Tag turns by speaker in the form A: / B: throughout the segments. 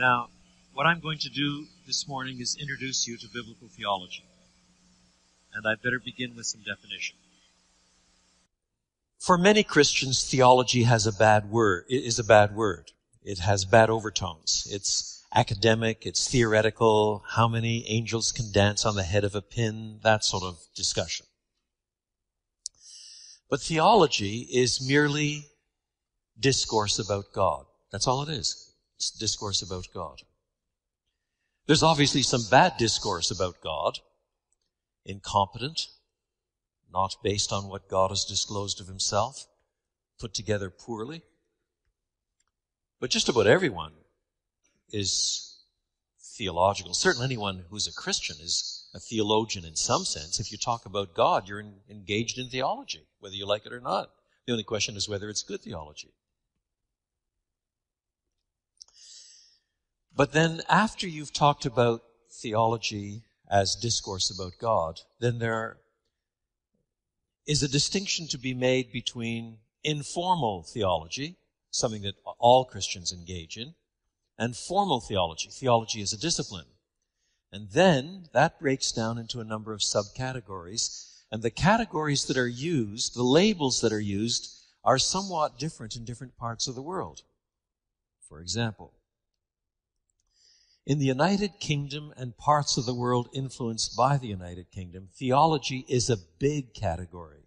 A: Now, what I'm going to do this morning is introduce you to biblical theology. And I'd better begin with some definition. For many Christians, theology has a bad word, is a bad word. It has bad overtones. It's academic, it's theoretical, how many angels can dance on the head of a pin, that sort of discussion. But theology is merely discourse about God. That's all it is. Discourse about God. There's obviously some bad discourse about God, incompetent, not based on what God has disclosed of himself, put together poorly. But just about everyone is theological. Certainly anyone who's a Christian is a theologian in some sense. If you talk about God, you're in, engaged in theology, whether you like it or not. The only question is whether it's good theology. But then after you've talked about theology as discourse about God, then there is a distinction to be made between informal theology, something that all Christians engage in, and formal theology. Theology is a discipline. And then that breaks down into a number of subcategories. And the categories that are used, the labels that are used, are somewhat different in different parts of the world. For example, in the United Kingdom and parts of the world influenced by the United Kingdom, theology is a big category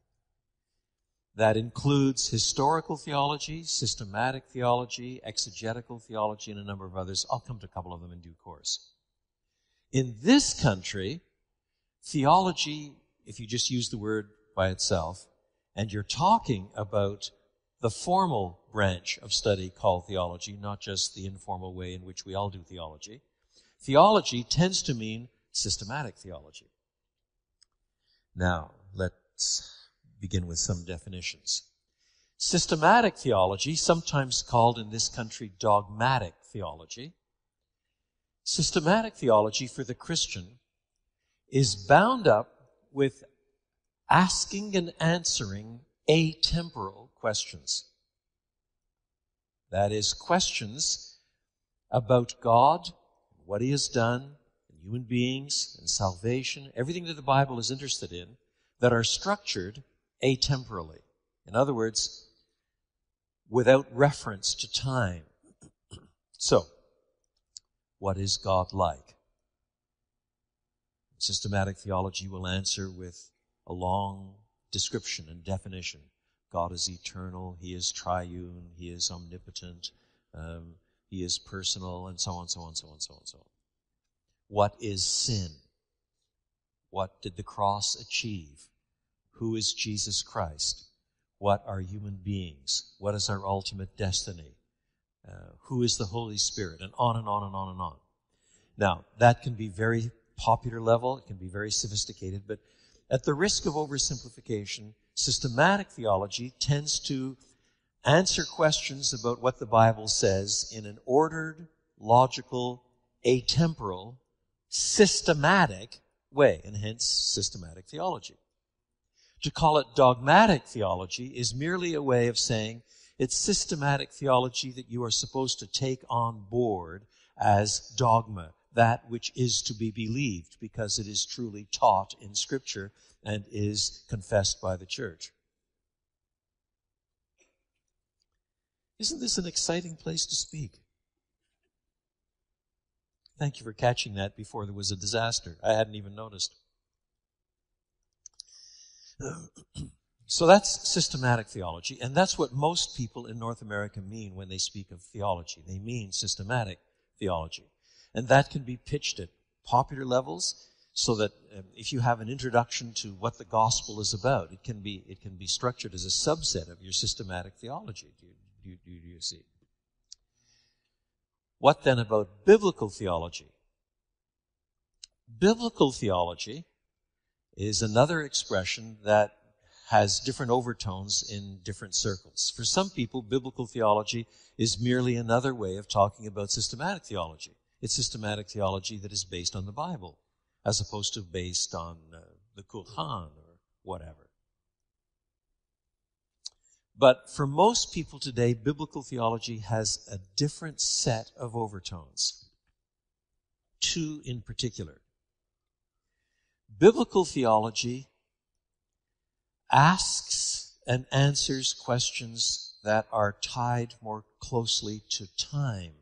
A: that includes historical theology, systematic theology, exegetical theology, and a number of others. I'll come to a couple of them in due course. In this country, theology, if you just use the word by itself, and you're talking about the formal branch of study called theology, not just the informal way in which we all do theology. Theology tends to mean systematic theology. Now, let's begin with some definitions. Systematic theology, sometimes called in this country dogmatic theology, systematic theology for the Christian is bound up with asking and answering atemporal questions. That is, questions about God, what He has done, human beings, and salvation, everything that the Bible is interested in, that are structured atemporally. In other words, without reference to time. So, what is God like? Systematic theology will answer with a long description and definition. God is eternal, He is triune, He is omnipotent, um, He is personal, and so on, so on, so on, so on, so on. What is sin? What did the cross achieve? Who is Jesus Christ? What are human beings? What is our ultimate destiny? Uh, who is the Holy Spirit? And on and on and on and on. Now, that can be very popular level, it can be very sophisticated, but at the risk of oversimplification, systematic theology tends to answer questions about what the Bible says in an ordered, logical, atemporal, systematic way, and hence systematic theology. To call it dogmatic theology is merely a way of saying it's systematic theology that you are supposed to take on board as dogma, that which is to be believed because it is truly taught in Scripture and is confessed by the church. Isn't this an exciting place to speak? Thank you for catching that before there was a disaster. I hadn't even noticed. So that's systematic theology, and that's what most people in North America mean when they speak of theology. They mean systematic theology. And that can be pitched at popular levels so that um, if you have an introduction to what the gospel is about, it can be, it can be structured as a subset of your systematic theology. Do, do you see? What then about biblical theology? Biblical theology is another expression that has different overtones in different circles. For some people, biblical theology is merely another way of talking about systematic theology. It's systematic theology that is based on the Bible as opposed to based on uh, the Quran or whatever. But for most people today, biblical theology has a different set of overtones. two in particular. Biblical theology asks and answers questions that are tied more closely to time.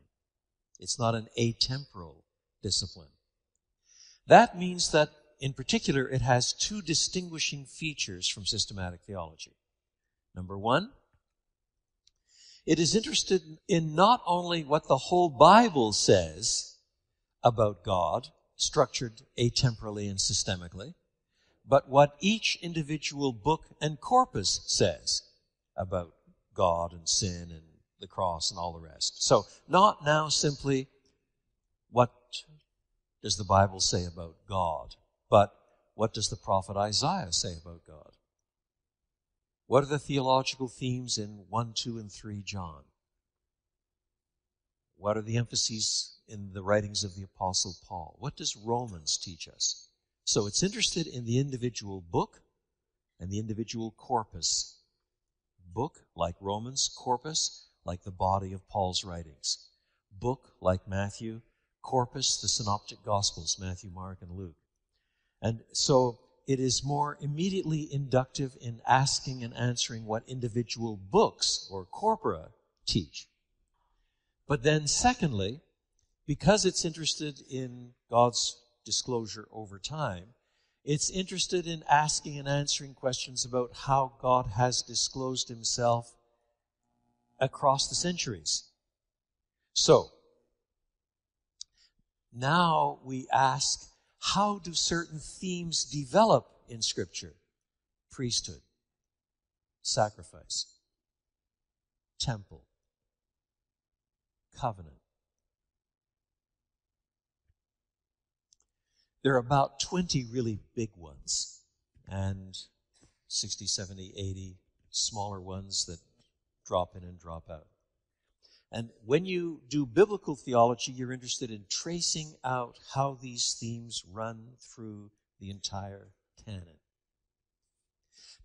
A: It's not an atemporal discipline. That means that, in particular, it has two distinguishing features from systematic theology. Number one, it is interested in not only what the whole Bible says about God, structured atemporally and systemically, but what each individual book and corpus says about God and sin and the cross and all the rest. So, not now simply what does the Bible say about God, but what does the prophet Isaiah say about God? What are the theological themes in 1, 2, and 3 John? What are the emphases in the writings of the Apostle Paul? What does Romans teach us? So it's interested in the individual book and the individual corpus. Book, like Romans, corpus, like the body of Paul's writings. Book, like Matthew, corpus, the synoptic gospels, Matthew, Mark, and Luke. And so it is more immediately inductive in asking and answering what individual books or corpora teach. But then, secondly, because it's interested in God's disclosure over time, it's interested in asking and answering questions about how God has disclosed himself across the centuries. So, now we ask, how do certain themes develop in Scripture? Priesthood, sacrifice, temple, covenant. There are about 20 really big ones and 60, 70, 80 smaller ones that drop in and drop out. And when you do biblical theology, you're interested in tracing out how these themes run through the entire canon.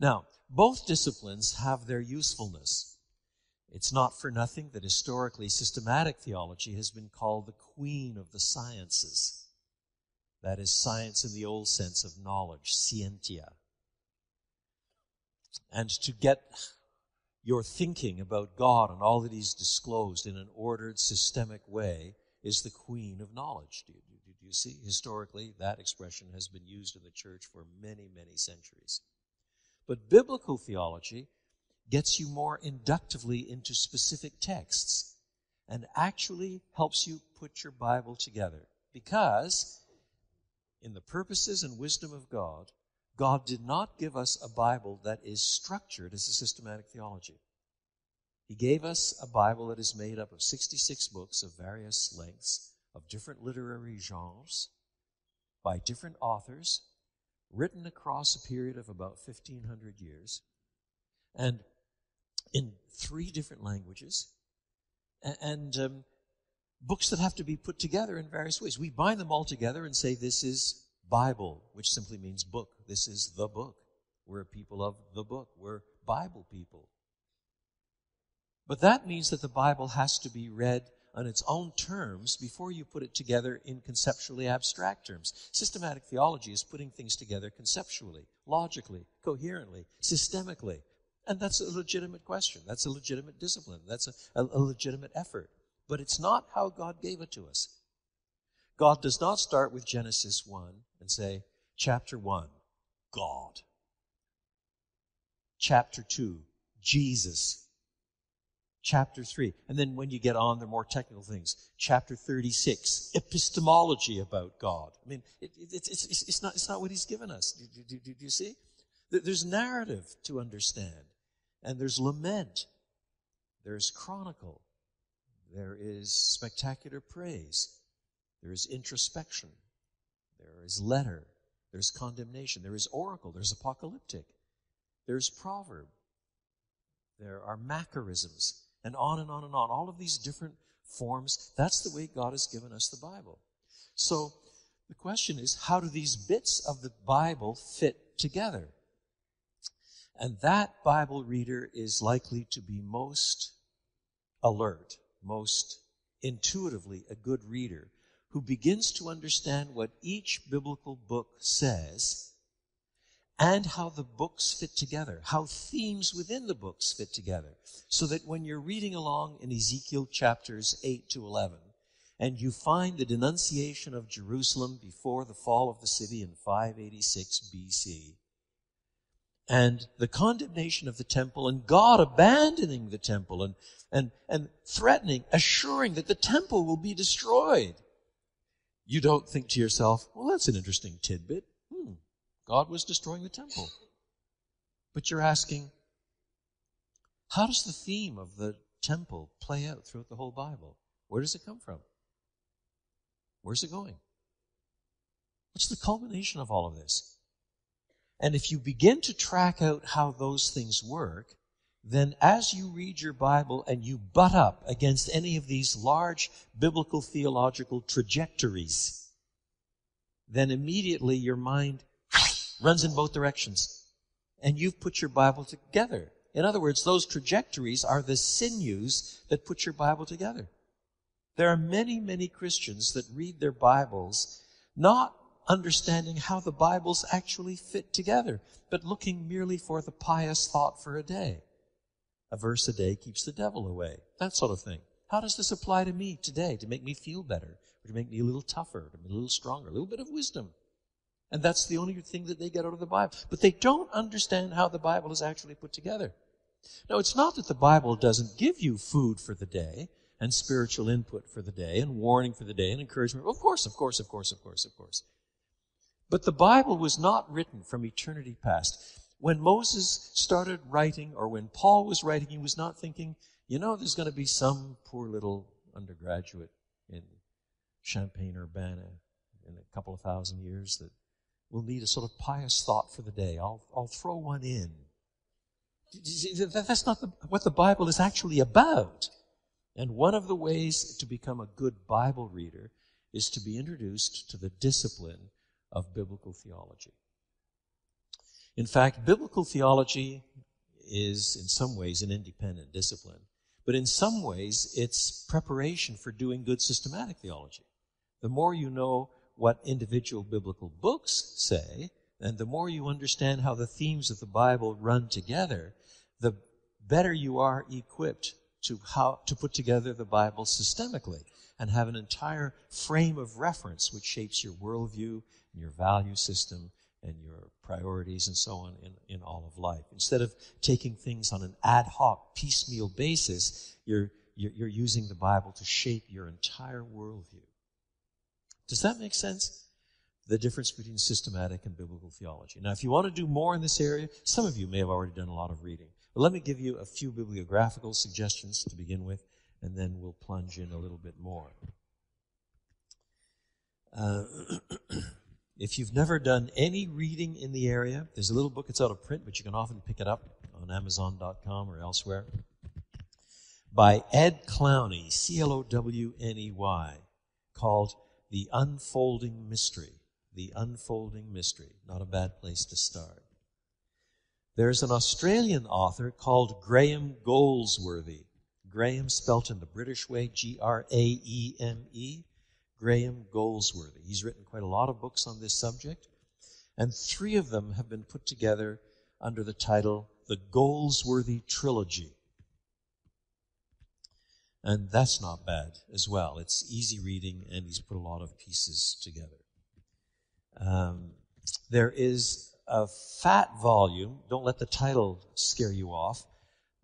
A: Now, both disciplines have their usefulness. It's not for nothing that historically systematic theology has been called the queen of the sciences. That is science in the old sense of knowledge, scientia. And to get your thinking about God and all that He's disclosed in an ordered, systemic way is the queen of knowledge. Do you, do you, see? Historically, that expression has been used in the church for many, many centuries. But biblical theology gets you more inductively into specific texts and actually helps you put your Bible together. Because, in the purposes and wisdom of God, God did not give us a Bible that is structured as a systematic theology. He gave us a Bible that is made up of 66 books of various lengths, of different literary genres, by different authors, written across a period of about 1500 years, and in three different languages, and um, books that have to be put together in various ways. We bind them all together and say, This is Bible, which simply means book. This is the book. We're a people of the book. We're Bible people. But that means that the Bible has to be read on its own terms before you put it together in conceptually abstract terms. Systematic theology is putting things together conceptually, logically, coherently, systemically. And that's a legitimate question. That's a legitimate discipline. That's a, a, a legitimate effort. But it's not how God gave it to us. God does not start with Genesis 1 and say, chapter 1, God. Chapter 2, Jesus. Chapter 3. And then when you get on, the more technical things. Chapter 36, epistemology about God. I mean, it, it, it's, it's, it's, not, it's not what he's given us. Do, do, do, do you see? There's narrative to understand. And there's lament. There's chronicle. There is spectacular praise. There is introspection. There is letter. There's condemnation. There is oracle. There's apocalyptic. There's proverb. There are macarisms, and on and on and on. All of these different forms. That's the way God has given us the Bible. So the question is, how do these bits of the Bible fit together? And that Bible reader is likely to be most alert, most intuitively a good reader who begins to understand what each biblical book says and how the books fit together, how themes within the books fit together. So that when you're reading along in Ezekiel chapters 8 to 11, and you find the denunciation of Jerusalem before the fall of the city in 586 BC, and the condemnation of the temple, and God abandoning the temple, and, and, and threatening, assuring that the temple will be destroyed. You don't think to yourself, well, that's an interesting tidbit. Hmm, God was destroying the temple. But you're asking, how does the theme of the temple play out throughout the whole Bible? Where does it come from? Where's it going? What's the culmination of all of this? And if you begin to track out how those things work, then as you read your Bible and you butt up against any of these large biblical theological trajectories, then immediately your mind runs in both directions. And you've put your Bible together. In other words, those trajectories are the sinews that put your Bible together. There are many, many Christians that read their Bibles not understanding how the Bibles actually fit together, but looking merely for the pious thought for a day. A verse a day keeps the devil away. That sort of thing. How does this apply to me today to make me feel better, or to make me a little tougher, to be a little stronger, a little bit of wisdom? And that's the only thing that they get out of the Bible. But they don't understand how the Bible is actually put together. Now, it's not that the Bible doesn't give you food for the day and spiritual input for the day and warning for the day and encouragement. Of course, of course, of course, of course, of course. But the Bible was not written from eternity past. When Moses started writing, or when Paul was writing, he was not thinking, you know, there's going to be some poor little undergraduate in Champaign Urbana in a couple of thousand years that will need a sort of pious thought for the day. I'll, I'll throw one in. That's not the, what the Bible is actually about. And one of the ways to become a good Bible reader is to be introduced to the discipline of biblical theology. In fact, biblical theology is in some ways an independent discipline, but in some ways it's preparation for doing good systematic theology. The more you know what individual biblical books say, and the more you understand how the themes of the Bible run together, the better you are equipped to how to put together the Bible systemically and have an entire frame of reference which shapes your worldview and your value system and your priorities and so on in, in all of life. Instead of taking things on an ad hoc, piecemeal basis, you're, you're, using the Bible to shape your entire worldview. Does that make sense? The difference between systematic and biblical theology. Now, if you want to do more in this area, some of you may have already done a lot of reading. But let me give you a few bibliographical suggestions to begin with, and then we'll plunge in a little bit more. Uh, if you've never done any reading in the area, there's a little book. It's out of print, but you can often pick it up on Amazon.com or elsewhere. By Ed Clowney, C L O W N E Y, called The Unfolding Mystery. The Unfolding Mystery. Not a bad place to start. There's an Australian author called Graeme Goldsworthy. Graeme spelt in the British way, G R A E M E. Graeme Goldsworthy. He's written quite a lot of books on this subject, and three of them have been put together under the title The Goldsworthy Trilogy. And that's not bad as well. It's easy reading, and he's put a lot of pieces together. Um, there is a fat volume, don't let the title scare you off,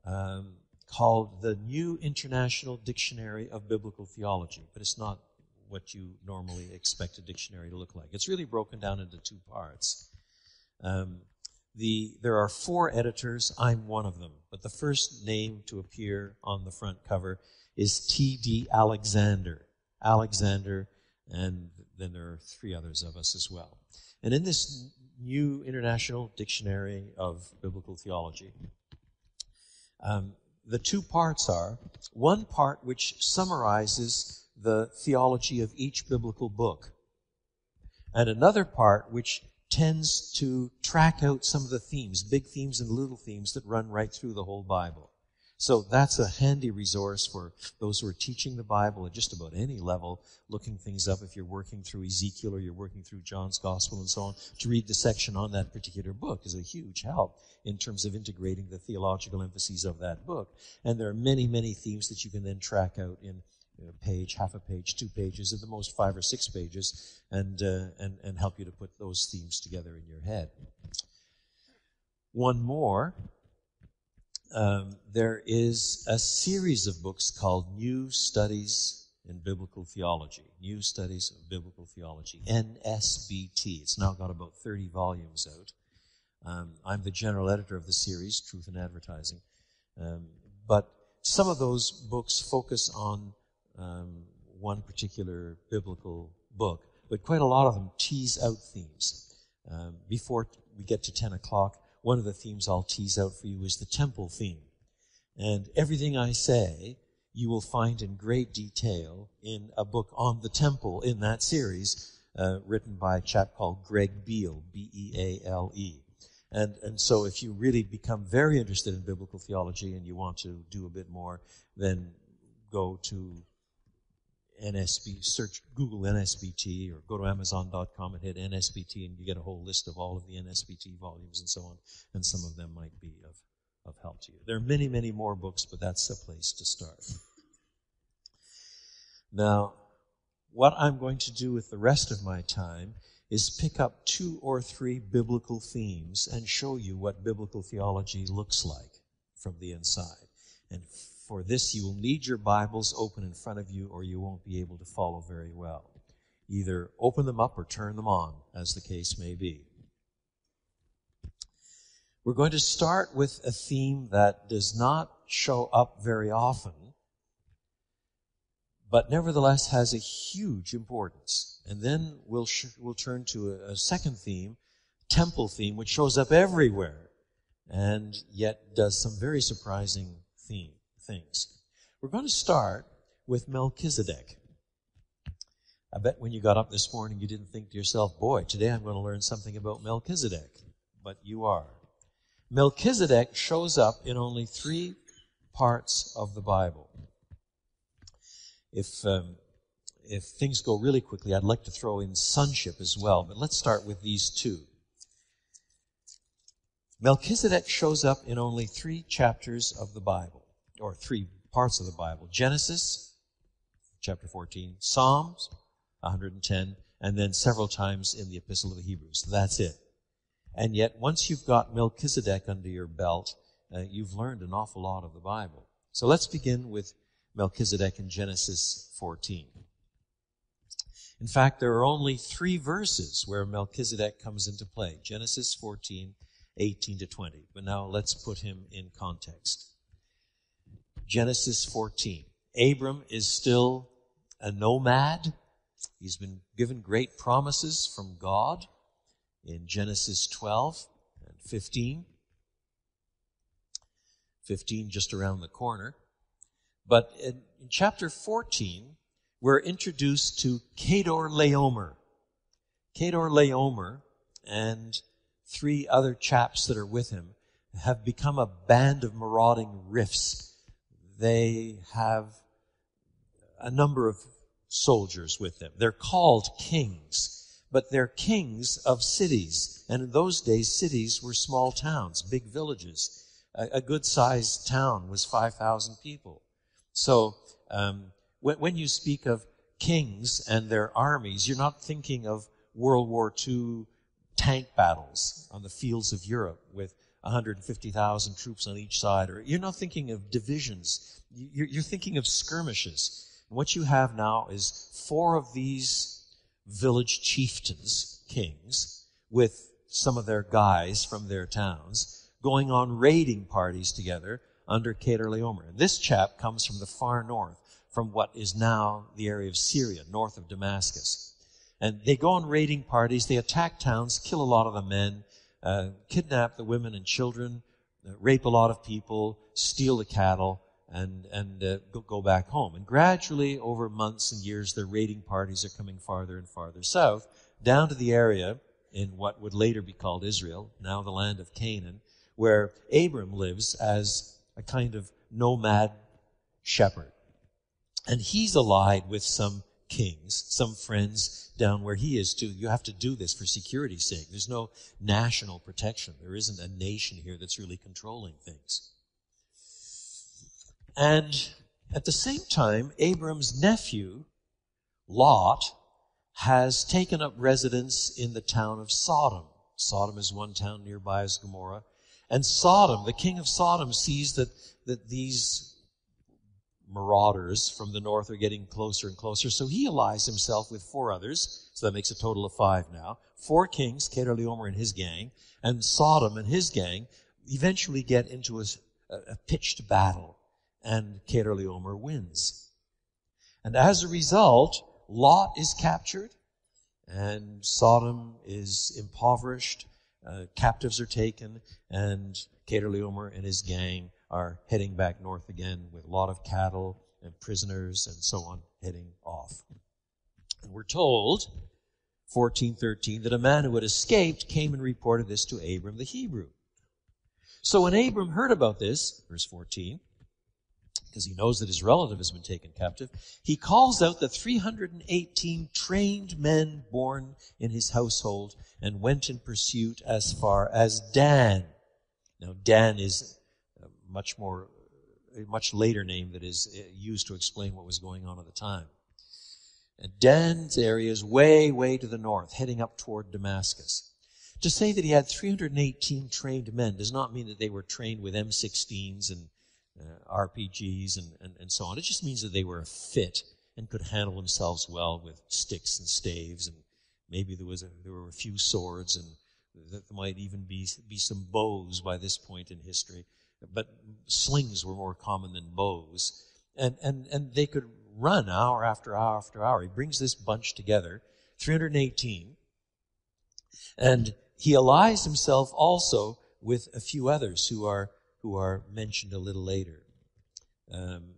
A: um, called the New International Dictionary of Biblical Theology, but it's not what you normally expect a dictionary to look like. It's really broken down into two parts. Um, the, there are four editors. I'm one of them. But the first name to appear on the front cover is T.D. Alexander. Alexander, and then there are three others of us as well. And in this new International Dictionary of Biblical Theology, um, the two parts are one part which summarizes the theology of each biblical book. And another part which tends to track out some of the themes, big themes and little themes that run right through the whole Bible. So that's a handy resource for those who are teaching the Bible at just about any level, looking things up if you're working through Ezekiel or you're working through John's Gospel and so on. To read the section on that particular book is a huge help in terms of integrating the theological emphases of that book. And there are many, many themes that you can then track out in page, half a page, two pages, at the most five or six pages, and, uh, and, and help you to put those themes together in your head. One more um, there is a series of books called New Studies in Biblical Theology. New Studies of Biblical Theology. NSBT. It's now got about 30 volumes out. Um, I'm the general editor of the series, Truth in Advertising. Um, but some of those books focus on um, one particular biblical book, but quite a lot of them tease out themes. Um, before we get to 10 o'clock, one of the themes I'll tease out for you is the temple theme. And everything I say, you will find in great detail in a book on the temple in that series, uh, written by a chap called Greg Beale, B-E-A-L-E. And, and so if you really become very interested in biblical theology and you want to do a bit more, then go to NSB, search Google NSBT or go to Amazon.com and hit NSBT and you get a whole list of all of the NSBT volumes and so on. And some of them might be of, of help to you. There are many, many more books, but that's a place to start. Now, what I'm going to do with the rest of my time is pick up two or three biblical themes and show you what biblical theology looks like from the inside. And for this, you will need your Bibles open in front of you, or you won't be able to follow very well. Either open them up or turn them on, as the case may be. We're going to start with a theme that does not show up very often, but nevertheless has a huge importance. And then we'll, sh- we'll turn to a, a second theme, temple theme, which shows up everywhere and yet does some very surprising theme things. We're going to start with Melchizedek. I bet when you got up this morning, you didn't think to yourself, boy, today I'm going to learn something about Melchizedek. But you are. Melchizedek shows up in only three parts of the Bible. If, um, if things go really quickly, I'd like to throw in sonship as well, but let's start with these two. Melchizedek shows up in only three chapters of the Bible or three parts of the Bible Genesis, chapter 14, Psalms, 110, and then several times in the Epistle of the Hebrews. That's it. And yet, once you've got Melchizedek under your belt, uh, you've learned an awful lot of the Bible. So let's begin with Melchizedek in Genesis 14. In fact, there are only three verses where Melchizedek comes into play Genesis 14, 18 to 20. But now let's put him in context. Genesis 14. Abram is still a nomad. He's been given great promises from God in Genesis 12 and 15. 15 just around the corner. But in, in chapter 14, we're introduced to Kedorlaomer. Kedor Laomer and three other chaps that are with him have become a band of marauding riffs they have a number of soldiers with them. They're called kings, but they're kings of cities. And in those days, cities were small towns, big villages. A, a good sized town was 5,000 people. So, um, when, when you speak of kings and their armies, you're not thinking of World War II tank battles on the fields of Europe with 150,000 troops on each side, or you're not thinking of divisions. You're, you're thinking of skirmishes. And what you have now is four of these village chieftains, kings, with some of their guys from their towns, going on raiding parties together under Kedorlaomer. And this chap comes from the far north, from what is now the area of Syria, north of Damascus. And they go on raiding parties, they attack towns, kill a lot of the men, uh, kidnap the women and children, uh, rape a lot of people, steal the cattle, and, and uh, go, go back home. And gradually, over months and years, their raiding parties are coming farther and farther south, down to the area in what would later be called Israel, now the land of Canaan, where Abram lives as a kind of nomad shepherd. And he's allied with some kings, some friends down where he is too. You have to do this for security's sake. There's no national protection. There isn't a nation here that's really controlling things. And at the same time, Abram's nephew, Lot, has taken up residence in the town of Sodom. Sodom is one town nearby as Gomorrah. And Sodom, the king of Sodom, sees that, that these marauders from the north are getting closer and closer. So he allies himself with four others. So that makes a total of five now. Four kings, Kedorlaomer and his gang, and Sodom and his gang eventually get into a, a pitched battle. And Kedorlaomer wins. And as a result, Lot is captured and Sodom is impoverished. Uh, captives are taken and Kedorlaomer and his gang are heading back north again with a lot of cattle and prisoners and so on heading off. And we're told, 1413, that a man who had escaped came and reported this to Abram the Hebrew. So when Abram heard about this, verse 14, because he knows that his relative has been taken captive, he calls out the 318 trained men born in his household and went in pursuit as far as Dan. Now, Dan is much more, a much later name that is uh, used to explain what was going on at the time. And Dan's area is way, way to the north, heading up toward Damascus. To say that he had 318 trained men does not mean that they were trained with M16s and uh, RPGs and, and, and so on. It just means that they were fit and could handle themselves well with sticks and staves and maybe there was a, there were a few swords and there might even be, be some bows by this point in history but slings were more common than bows. And, and, and they could run hour after hour after hour. He brings this bunch together, 318, and he allies himself also with a few others who are, who are mentioned a little later. Um,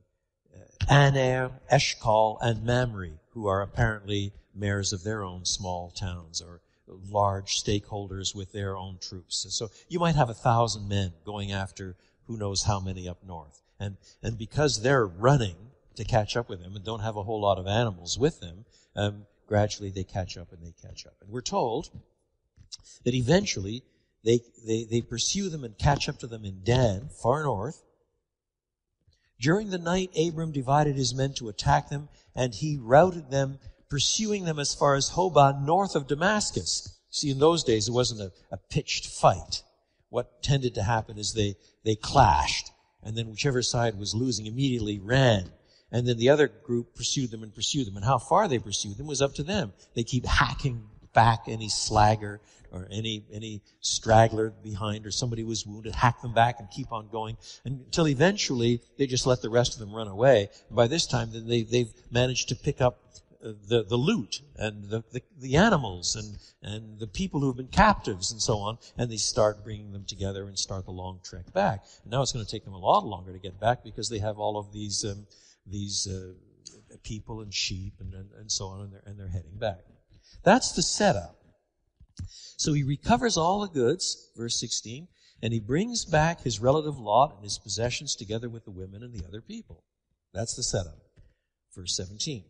A: Aner, Eshcol, and Mamre, who are apparently mayors of their own small towns or large stakeholders with their own troops. So you might have a thousand men going after who knows how many up north. And, and because they're running to catch up with them and don't have a whole lot of animals with them, um, gradually they catch up and they catch up. And we're told that eventually they, they, they pursue them and catch up to them in Dan, far north. During the night, Abram divided his men to attack them, and he routed them, pursuing them as far as Hobah, north of Damascus. See, in those days, it wasn't a, a pitched fight what tended to happen is they, they clashed. And then whichever side was losing immediately ran. And then the other group pursued them and pursued them. And how far they pursued them was up to them. They keep hacking back any slagger or any, any straggler behind or somebody who was wounded, hack them back and keep on going until eventually they just let the rest of them run away. And by this time, then they, they've managed to pick up the, the loot and the, the, the, animals and, and the people who have been captives and so on, and they start bringing them together and start the long trek back. And now it's going to take them a lot longer to get back because they have all of these, um, these uh, people and sheep and, and, and so on, and they're, and they're heading back. That's the setup. So he recovers all the goods, verse 16, and he brings back his relative Lot and his possessions together with the women and the other people. That's the setup. Verse 17.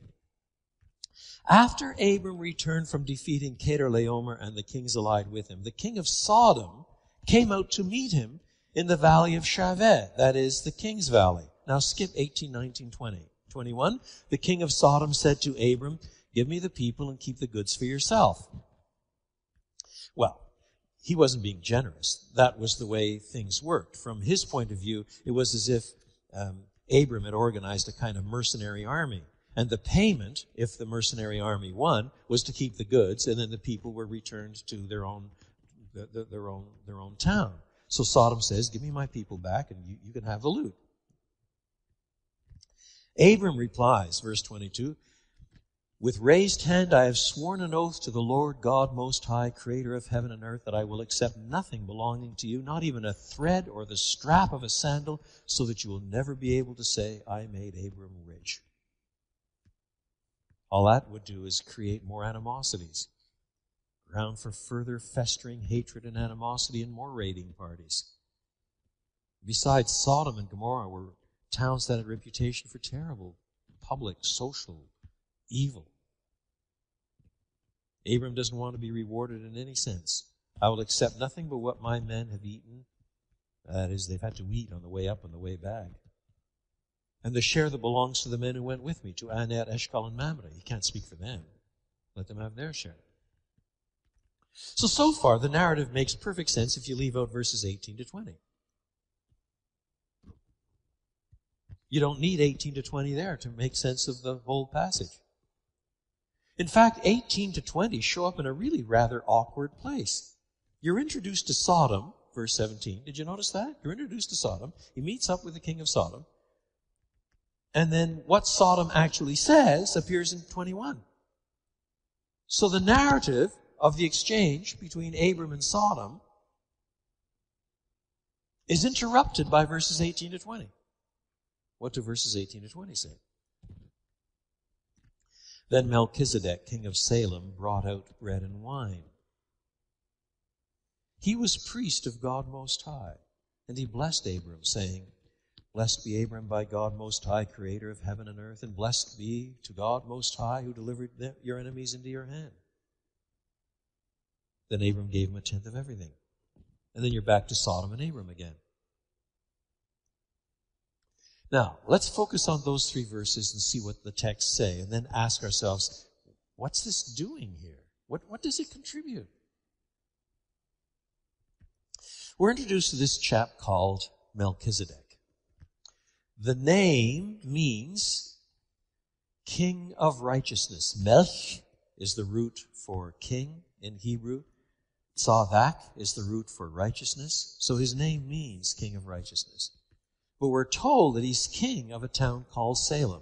A: After Abram returned from defeating Kedorlaomer and the kings allied with him, the king of Sodom came out to meet him in the valley of Shaveh, that is the king's valley. Now skip 18, 19, 20. 21. The king of Sodom said to Abram, Give me the people and keep the goods for yourself. Well, he wasn't being generous. That was the way things worked. From his point of view, it was as if um, Abram had organized a kind of mercenary army. And the payment, if the mercenary army won, was to keep the goods, and then the people were returned to their own, their own, their own town. So Sodom says, give me my people back and you, you can have the loot. Abram replies, verse 22, with raised hand I have sworn an oath to the Lord God Most High, creator of heaven and earth, that I will accept nothing belonging to you, not even a thread or the strap of a sandal, so that you will never be able to say, I made Abram rich. All that would do is create more animosities, ground for further festering hatred and animosity and more raiding parties. Besides, Sodom and Gomorrah were towns that had a reputation for terrible public, social evil. Abram doesn't want to be rewarded in any sense. I will accept nothing but what my men have eaten. That is, they've had to eat on the way up and the way back. And the share that belongs to the men who went with me, to Aner, Eshcol, and Mamre. He can't speak for them. Let them have their share. So, so far, the narrative makes perfect sense if you leave out verses 18 to 20. You don't need 18 to 20 there to make sense of the whole passage. In fact, 18 to 20 show up in a really rather awkward place. You're introduced to Sodom, verse 17. Did you notice that? You're introduced to Sodom. He meets up with the king of Sodom. And then what Sodom actually says appears in 21. So the narrative of the exchange between Abram and Sodom is interrupted by verses 18 to 20. What do verses 18 to 20 say? Then Melchizedek, king of Salem, brought out bread and wine. He was priest of God Most High, and he blessed Abram, saying, Blessed be Abram by God Most High, creator of heaven and earth, and blessed be to God Most High, who delivered your enemies into your hand. Then Abram gave him a tenth of everything. And then you're back to Sodom and Abram again. Now, let's focus on those three verses and see what the texts say, and then ask ourselves, what's this doing here? What, what does it contribute? We're introduced to this chap called Melchizedek. The name means king of righteousness. Melch is the root for king in Hebrew. Tzavak is the root for righteousness. So his name means king of righteousness. But we're told that he's king of a town called Salem.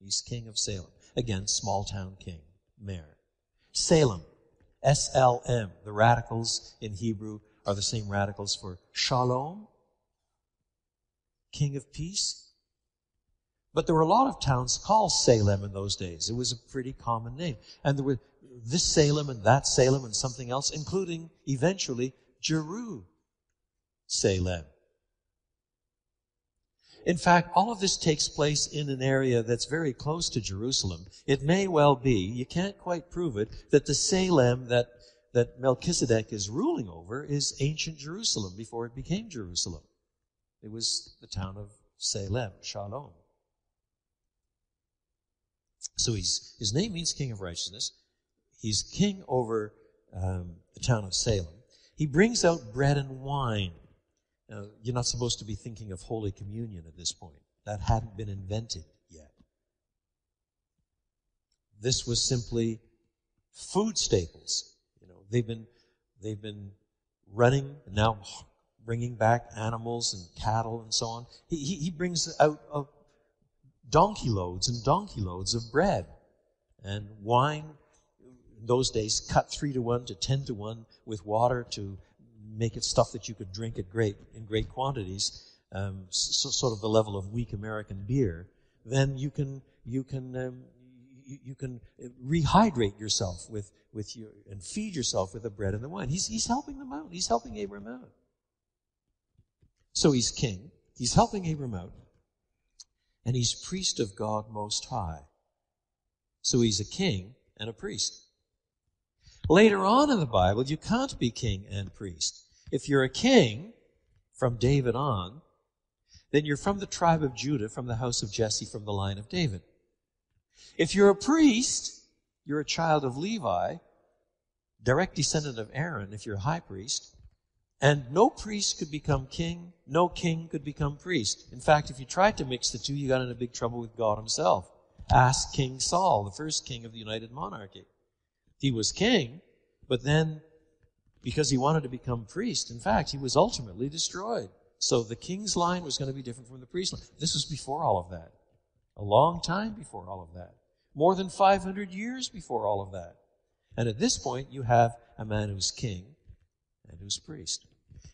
A: He's king of Salem. Again, small town king, mayor. Salem, S-L-M. The radicals in Hebrew are the same radicals for shalom, king of peace. But there were a lot of towns called Salem in those days. It was a pretty common name. And there were this Salem and that Salem and something else, including eventually Jerusalem. In fact, all of this takes place in an area that's very close to Jerusalem. It may well be, you can't quite prove it, that the Salem that, that Melchizedek is ruling over is ancient Jerusalem before it became Jerusalem. It was the town of Salem, Shalom. So he's, his name means King of Righteousness. He's king over um, the town of Salem. He brings out bread and wine. Now, you're not supposed to be thinking of Holy Communion at this point. That hadn't been invented yet. This was simply food staples. You know, they've been, they've been running, now bringing back animals and cattle and so on. He, he, he brings out uh, donkey loads and donkey loads of bread and wine. In those days, cut three to one to ten to one with water to make it stuff that you could drink at great in great quantities, um, so, sort of the level of weak American beer, then you can you can um, you, you, can rehydrate yourself with with your and feed yourself with the bread and the wine. He's he's helping them out. He's helping Abram out. So he's king. He's helping Abram out, and he's priest of God Most High. So he's a king and a priest. Later on in the Bible, you can't be king and priest. If you're a king from David on, then you're from the tribe of Judah, from the house of Jesse, from the line of David. If you're a priest, you're a child of Levi, direct descendant of Aaron if you're a high priest, and no priest could become king, no king could become priest. In fact, if you tried to mix the two, you got into big trouble with God himself. Ask King Saul, the first king of the United Monarchy. He was king, but then because he wanted to become priest, in fact, he was ultimately destroyed. So the king's line was going to be different from the priest's line. This was before all of that. A long time before all of that. More than 500 years before all of that. And at this point, you have a man who's king and who's priest.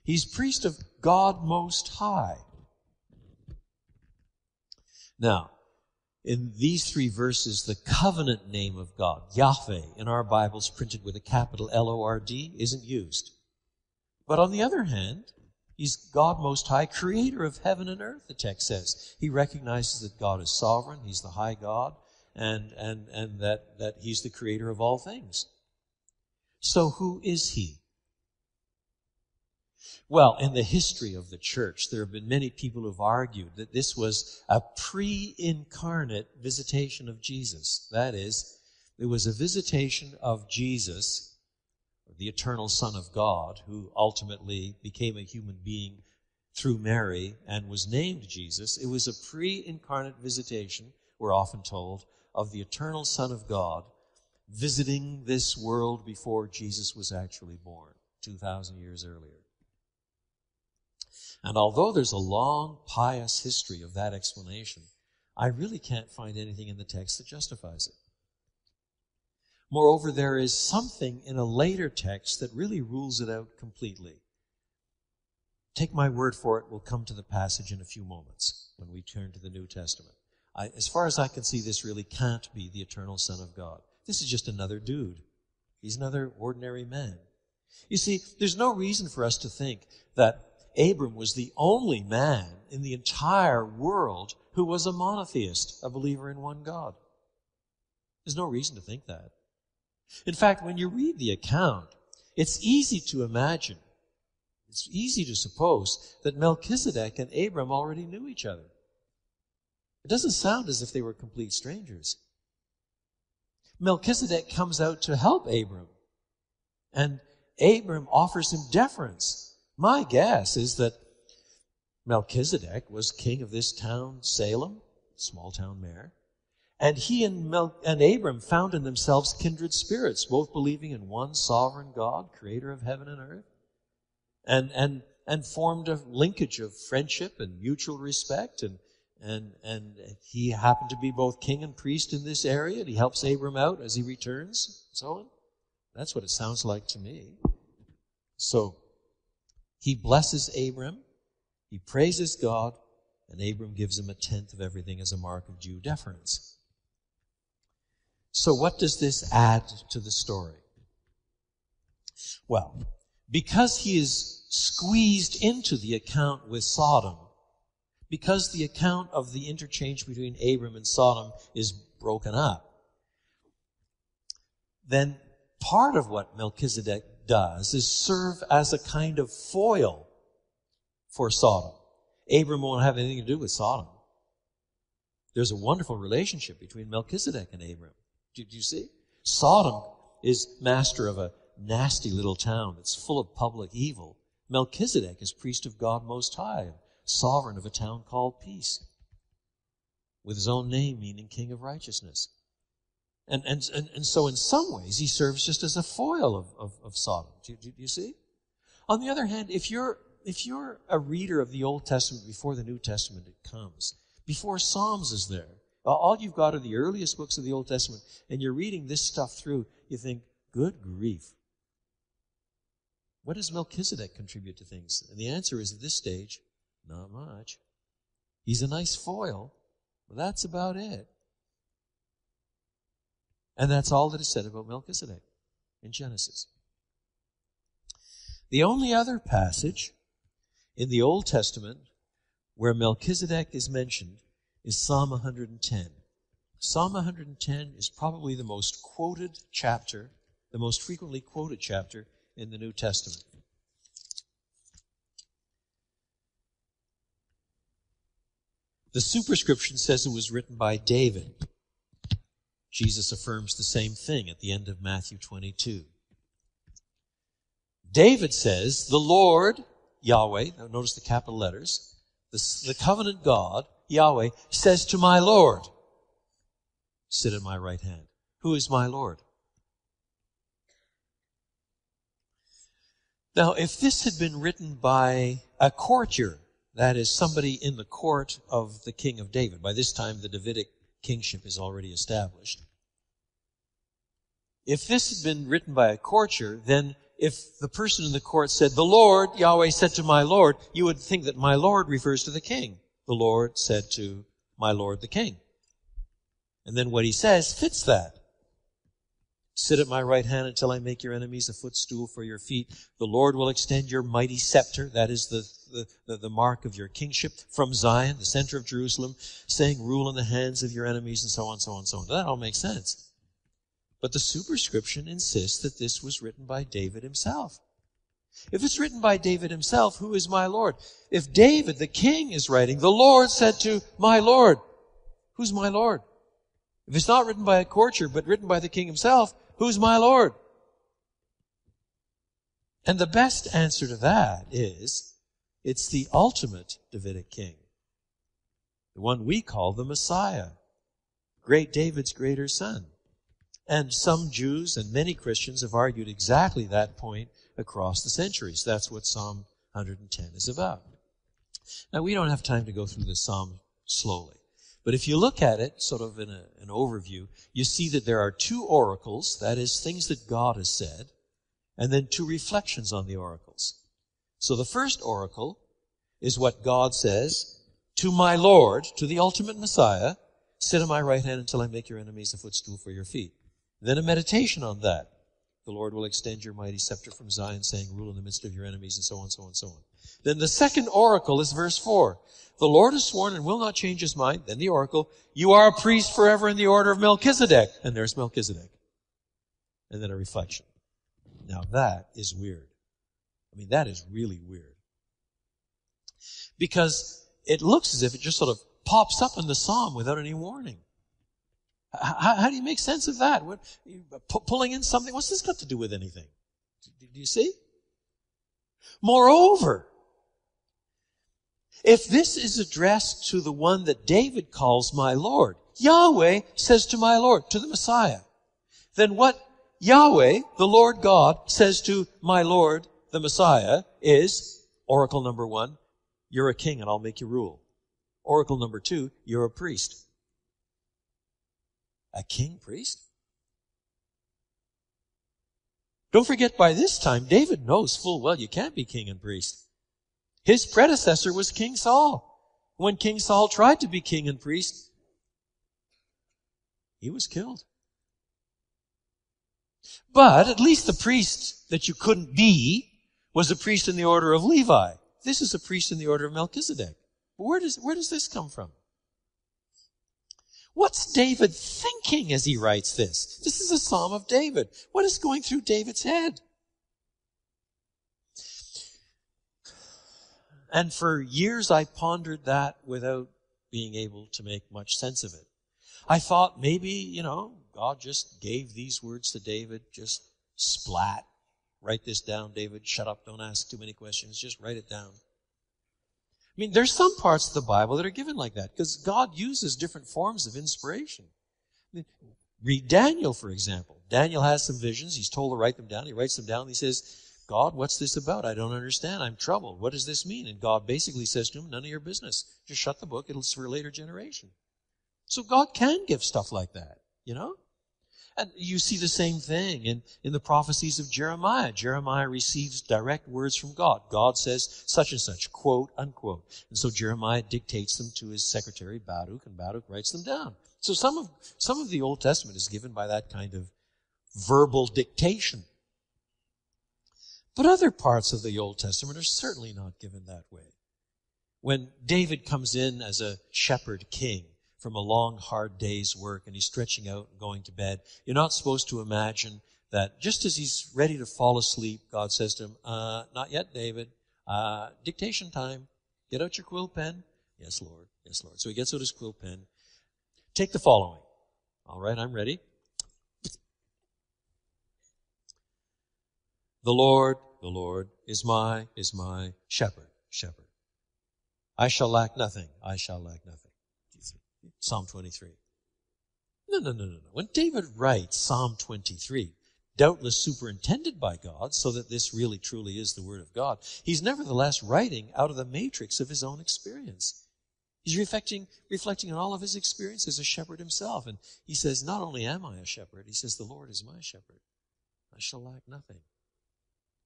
A: He's priest of God Most High. Now, in these three verses, the covenant name of God, Yahweh, in our Bibles printed with a capital L-O-R-D, isn't used. But on the other hand, He's God Most High, creator of heaven and earth, the text says. He recognizes that God is sovereign, He's the high God, and, and, and that, that He's the creator of all things. So who is He? Well, in the history of the church, there have been many people who've argued that this was a pre-incarnate visitation of Jesus. That is, it was a visitation of Jesus, the eternal Son of God, who ultimately became a human being through Mary and was named Jesus. It was a pre-incarnate visitation, we're often told, of the eternal Son of God visiting this world before Jesus was actually born, 2,000 years earlier. And although there's a long, pious history of that explanation, I really can't find anything in the text that justifies it. Moreover, there is something in a later text that really rules it out completely. Take my word for it, we'll come to the passage in a few moments when we turn to the New Testament. I, as far as I can see, this really can't be the eternal Son of God. This is just another dude. He's another ordinary man. You see, there's no reason for us to think that Abram was the only man in the entire world who was a monotheist, a believer in one God. There's no reason to think that. In fact, when you read the account, it's easy to imagine, it's easy to suppose that Melchizedek and Abram already knew each other. It doesn't sound as if they were complete strangers. Melchizedek comes out to help Abram, and Abram offers him deference my guess is that Melchizedek was king of this town, Salem, small town mayor. And he and, Mel- and Abram found in themselves kindred spirits, both believing in one sovereign God, creator of heaven and earth, and, and, and formed a linkage of friendship and mutual respect. And, and, and he happened to be both king and priest in this area, and he helps Abram out as he returns, so on. That's what it sounds like to me. So, he blesses Abram, he praises God, and Abram gives him a tenth of everything as a mark of due deference. So, what does this add to the story? Well, because he is squeezed into the account with Sodom, because the account of the interchange between Abram and Sodom is broken up, then part of what Melchizedek does is serve as a kind of foil for Sodom. Abram won't have anything to do with Sodom. There's a wonderful relationship between Melchizedek and Abram. Do, you see? Sodom is master of a nasty little town that's full of public evil. Melchizedek is priest of God Most High, sovereign of a town called Peace, with his own name meaning King of Righteousness. And, and, and, and so in some ways, he serves just as a foil of, of, of Sodom. Do, do, do you see? On the other hand, if you're, if you're a reader of the Old Testament before the New Testament it comes, before Psalms is there, all you've got are the earliest books of the Old Testament, and you're reading this stuff through, you think, good grief. What does Melchizedek contribute to things? And the answer is at this stage, not much. He's a nice foil, but that's about it. And that's all that is said about Melchizedek in Genesis. The only other passage in the Old Testament where Melchizedek is mentioned is Psalm 110. Psalm 110 is probably the most quoted chapter, the most frequently quoted chapter in the New Testament. The superscription says it was written by David. Jesus affirms the same thing at the end of Matthew 22. David says, the Lord, Yahweh, notice the capital letters, the, the covenant God, Yahweh, says to my Lord, sit at my right hand. Who is my Lord? Now, if this had been written by a courtier, that is somebody in the court of the king of David, by this time the Davidic kingship is already established. If this had been written by a courtier, then if the person in the court said, the Lord, Yahweh said to my Lord, you would think that my Lord refers to the king. The Lord said to my Lord the king. And then what he says fits that. Sit at my right hand until I make your enemies a footstool for your feet. The Lord will extend your mighty scepter, that is the, the, the, the, mark of your kingship, from Zion, the center of Jerusalem, saying, rule in the hands of your enemies, and so on, so on, so on. That all makes sense. But the superscription insists that this was written by David himself. If it's written by David himself, who is my Lord? If David, the king, is writing, the Lord said to my Lord, who's my Lord? If it's not written by a courtier, but written by the king himself, Who's my Lord? And the best answer to that is it's the ultimate Davidic king. The one we call the Messiah. Great David's greater son. And some Jews and many Christians have argued exactly that point across the centuries. That's what Psalm 110 is about. Now, we don't have time to go through this psalm slowly. But if you look at it, sort of in a, an overview, you see that there are two oracles, that is, things that God has said, and then two reflections on the oracles. So the first oracle is what God says to my Lord, to the ultimate Messiah, sit at my right hand until I make your enemies a footstool for your feet. Then a meditation on that. The Lord will extend your mighty scepter from Zion, saying, rule in the midst of your enemies, and so on, so on, so on. Then the second oracle is verse 4. The Lord has sworn and will not change his mind. Then the oracle, you are a priest forever in the order of Melchizedek. And there's Melchizedek. And then a reflection. Now that is weird. I mean, that is really weird. Because it looks as if it just sort of pops up in the psalm without any warning. How, how do you make sense of that? What, pulling in something, what's this got to do with anything? Do you see? Moreover, if this is addressed to the one that David calls my Lord, Yahweh says to my Lord, to the Messiah, then what Yahweh, the Lord God, says to my Lord, the Messiah, is oracle number one, you're a king and I'll make you rule. Oracle number two, you're a priest. A king priest? Don't forget by this time, David knows full well you can't be king and priest. His predecessor was King Saul. When King Saul tried to be king and priest, he was killed. But at least the priest that you couldn't be was a priest in the order of Levi. This is a priest in the order of Melchizedek. Where does, where does this come from? What's David thinking as he writes this? This is a Psalm of David. What is going through David's head? And for years I pondered that without being able to make much sense of it. I thought maybe, you know, God just gave these words to David, just splat. Write this down, David. Shut up. Don't ask too many questions. Just write it down. I mean, there's some parts of the Bible that are given like that because God uses different forms of inspiration. I mean, read Daniel, for example. Daniel has some visions. He's told to write them down. He writes them down. He says, God, what's this about? I don't understand. I'm troubled. What does this mean? And God basically says to him, none of your business. Just shut the book. It's for a later generation. So God can give stuff like that, you know? And you see the same thing in, in the prophecies of Jeremiah. Jeremiah receives direct words from God. God says such and such, quote, unquote. And so Jeremiah dictates them to his secretary, Baruch, and Baruch writes them down. So some of, some of the Old Testament is given by that kind of verbal dictation. But other parts of the Old Testament are certainly not given that way. When David comes in as a shepherd king from a long, hard day's work and he's stretching out and going to bed, you're not supposed to imagine that just as he's ready to fall asleep, God says to him, uh, not yet, David. Uh, dictation time. Get out your quill pen. Yes, Lord. Yes, Lord. So he gets out his quill pen. Take the following. All right, I'm ready. The Lord, the Lord is my, is my shepherd, shepherd. I shall lack nothing. I shall lack nothing. Psalm 23. No, no, no, no, no. When David writes Psalm 23, doubtless superintended by God, so that this really truly is the Word of God, he's nevertheless writing out of the matrix of his own experience. He's reflecting, reflecting on all of his experience as a shepherd himself. And he says, Not only am I a shepherd, he says, The Lord is my shepherd. I shall lack nothing.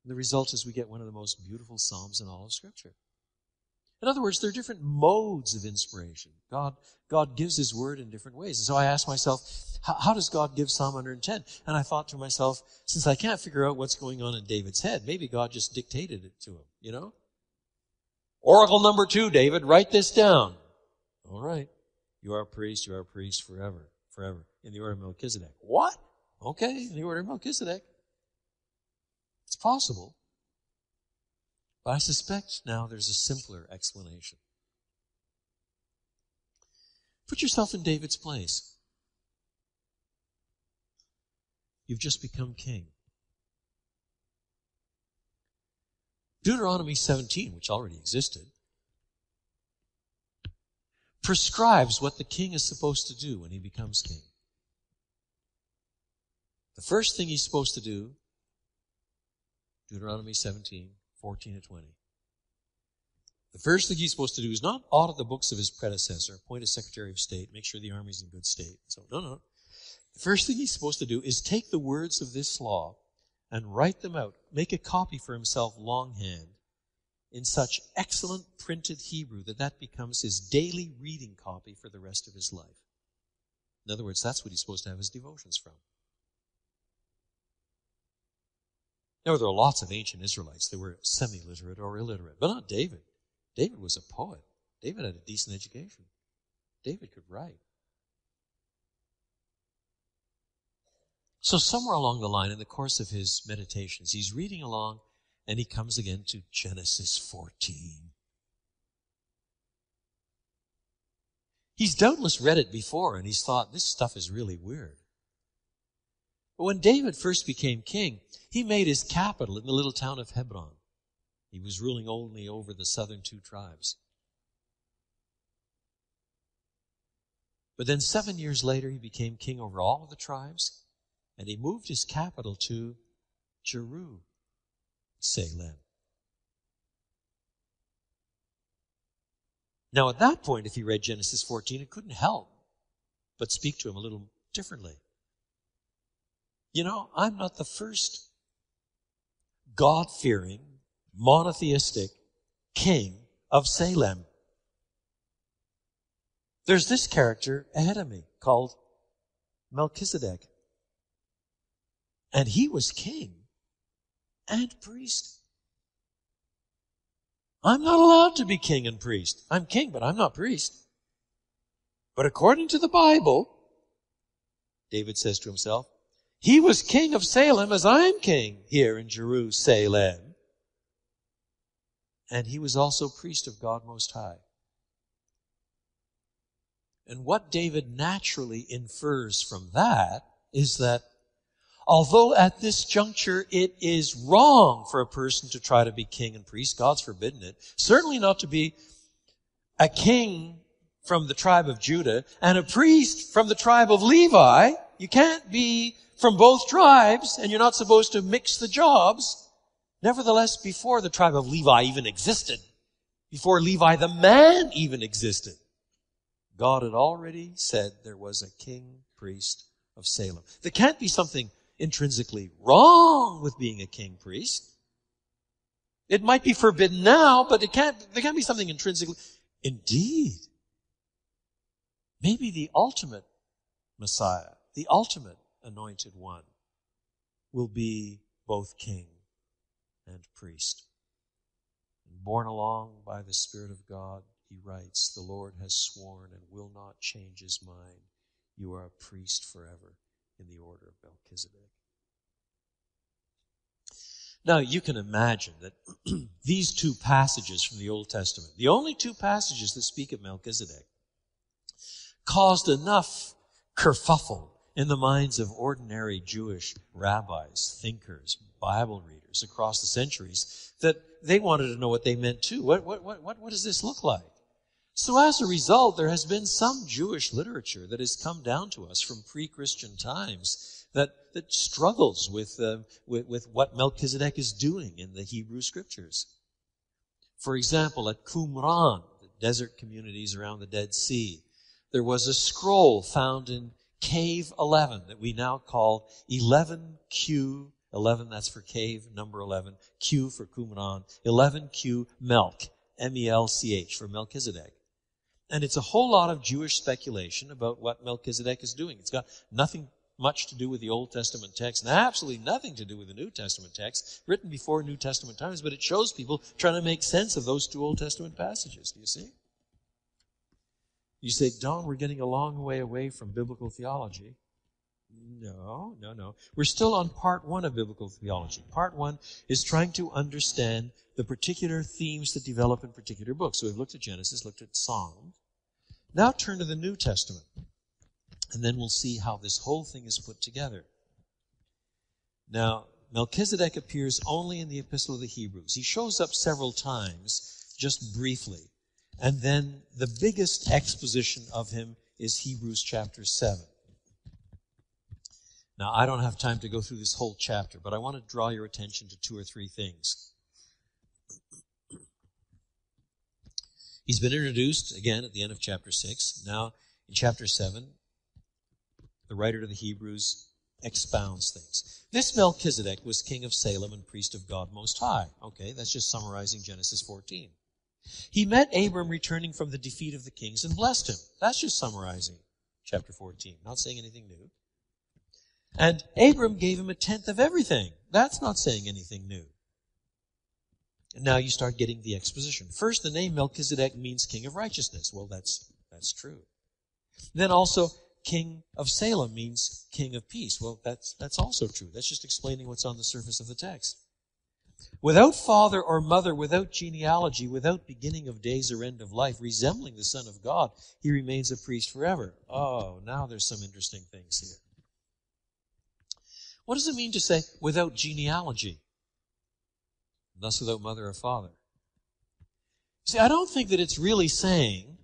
A: And the result is we get one of the most beautiful Psalms in all of Scripture. In other words, there are different modes of inspiration. God, God gives His Word in different ways. And so I asked myself, how, does God give Psalm 110? And I thought to myself, since I can't figure out what's going on in David's head, maybe God just dictated it to him, you know? Oracle number two, David, write this down. All right. You are a priest, you are a priest forever, forever, in the order of Melchizedek. What? Okay, in the order of Melchizedek. It's possible. But I suspect now there's a simpler explanation. Put yourself in David's place. You've just become king. Deuteronomy 17, which already existed, prescribes what the king is supposed to do when he becomes king. The first thing he's supposed to do, Deuteronomy 17, 14 to 20. The first thing he's supposed to do is not audit the books of his predecessor, appoint a secretary of state, make sure the army's in good state. So, no, no. The first thing he's supposed to do is take the words of this law and write them out, make a copy for himself longhand in such excellent printed Hebrew that that becomes his daily reading copy for the rest of his life. In other words, that's what he's supposed to have his devotions from. Now, there are lots of ancient Israelites that were semi literate or illiterate, but not David. David was a poet. David had a decent education. David could write. So, somewhere along the line, in the course of his meditations, he's reading along and he comes again to Genesis 14. He's doubtless read it before and he's thought, this stuff is really weird. But when David first became king, he made his capital in the little town of Hebron. He was ruling only over the southern two tribes. But then seven years later, he became king over all of the tribes, and he moved his capital to Jerusalem. Now, at that point, if he read Genesis 14, it couldn't help but speak to him a little differently. You know, I'm not the first God fearing, monotheistic king of Salem. There's this character ahead of me called Melchizedek. And he was king and priest. I'm not allowed to be king and priest. I'm king, but I'm not priest. But according to the Bible, David says to himself, he was king of Salem as I'm king here in Jerusalem. And he was also priest of God Most High. And what David naturally infers from that is that although at this juncture it is wrong for a person to try to be king and priest, God's forbidden it, certainly not to be a king from the tribe of Judah and a priest from the tribe of Levi. You can't be from both tribes, and you're not supposed to mix the jobs. Nevertheless, before the tribe of Levi even existed, before Levi the man even existed, God had already said there was a king priest of Salem. There can't be something intrinsically wrong with being a king priest. It might be forbidden now, but it can't, there can't be something intrinsically. Indeed. Maybe the ultimate Messiah, the ultimate anointed one will be both king and priest. And borne along by the Spirit of God, he writes, The Lord has sworn and will not change his mind. You are a priest forever in the order of Melchizedek. Now, you can imagine that these two passages from the Old Testament, the only two passages that speak of Melchizedek, caused enough kerfuffle in the minds of ordinary Jewish rabbis, thinkers, Bible readers across the centuries that they wanted to know what they meant too. What, what, what, what, does this look like? So as a result, there has been some Jewish literature that has come down to us from pre-Christian times that, that struggles with, uh, with, with what Melchizedek is doing in the Hebrew scriptures. For example, at Qumran, the desert communities around the Dead Sea, there was a scroll found in cave 11 that we now call 11Q 11, that's for cave, number 11, Q for Qumran, 11Q Melch, M-E-L-C-H, for Melchizedek. And it's a whole lot of Jewish speculation about what Melchizedek is doing. It's got nothing much to do with the Old Testament text and absolutely nothing to do with the New Testament text, written before New Testament times, but it shows people trying to make sense of those two Old Testament passages. Do you see? You say, Don, we're getting a long way away from biblical theology. No, no, no. We're still on part one of biblical theology. Part one is trying to understand the particular themes that develop in particular books. So we've looked at Genesis, looked at Psalms. Now turn to the New Testament. And then we'll see how this whole thing is put together. Now, Melchizedek appears only in the Epistle of the Hebrews. He shows up several times, just briefly. And then the biggest exposition of him is Hebrews chapter 7. Now, I don't have time to go through this whole chapter, but I want to draw your attention to two or three things. He's been introduced again at the end of chapter 6. Now, in chapter 7, the writer to the Hebrews expounds things. This Melchizedek was king of Salem and priest of God Most High. Okay, that's just summarizing Genesis 14. He met Abram returning from the defeat of the kings and blessed him. That's just summarizing chapter 14, not saying anything new. And Abram gave him a tenth of everything. That's not saying anything new. And now you start getting the exposition. First, the name Melchizedek means king of righteousness. Well, that's, that's true. Then also, king of Salem means king of peace. Well, that's, that's also true. That's just explaining what's on the surface of the text. Without father or mother, without genealogy, without beginning of days or end of life, resembling the Son of God, he remains a priest forever. Oh, now there's some interesting things here. What does it mean to say without genealogy? Thus without mother or father. See, I don't think that it's really saying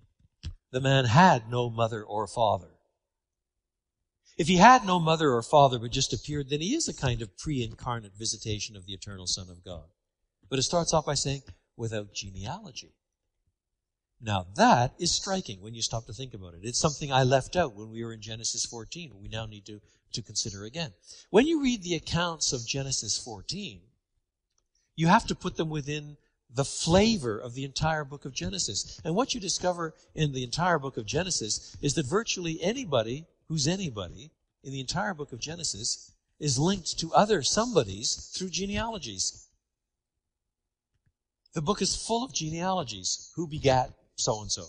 A: the man had no mother or father. If he had no mother or father but just appeared, then he is a kind of pre-incarnate visitation of the eternal Son of God. But it starts off by saying, without genealogy. Now that is striking when you stop to think about it. It's something I left out when we were in Genesis 14. We now need to, to consider again. When you read the accounts of Genesis 14, you have to put them within the flavor of the entire book of Genesis. And what you discover in the entire book of Genesis is that virtually anybody who's anybody in the entire book of Genesis is linked to other somebodies through genealogies. The book is full of genealogies. Who begat so and so?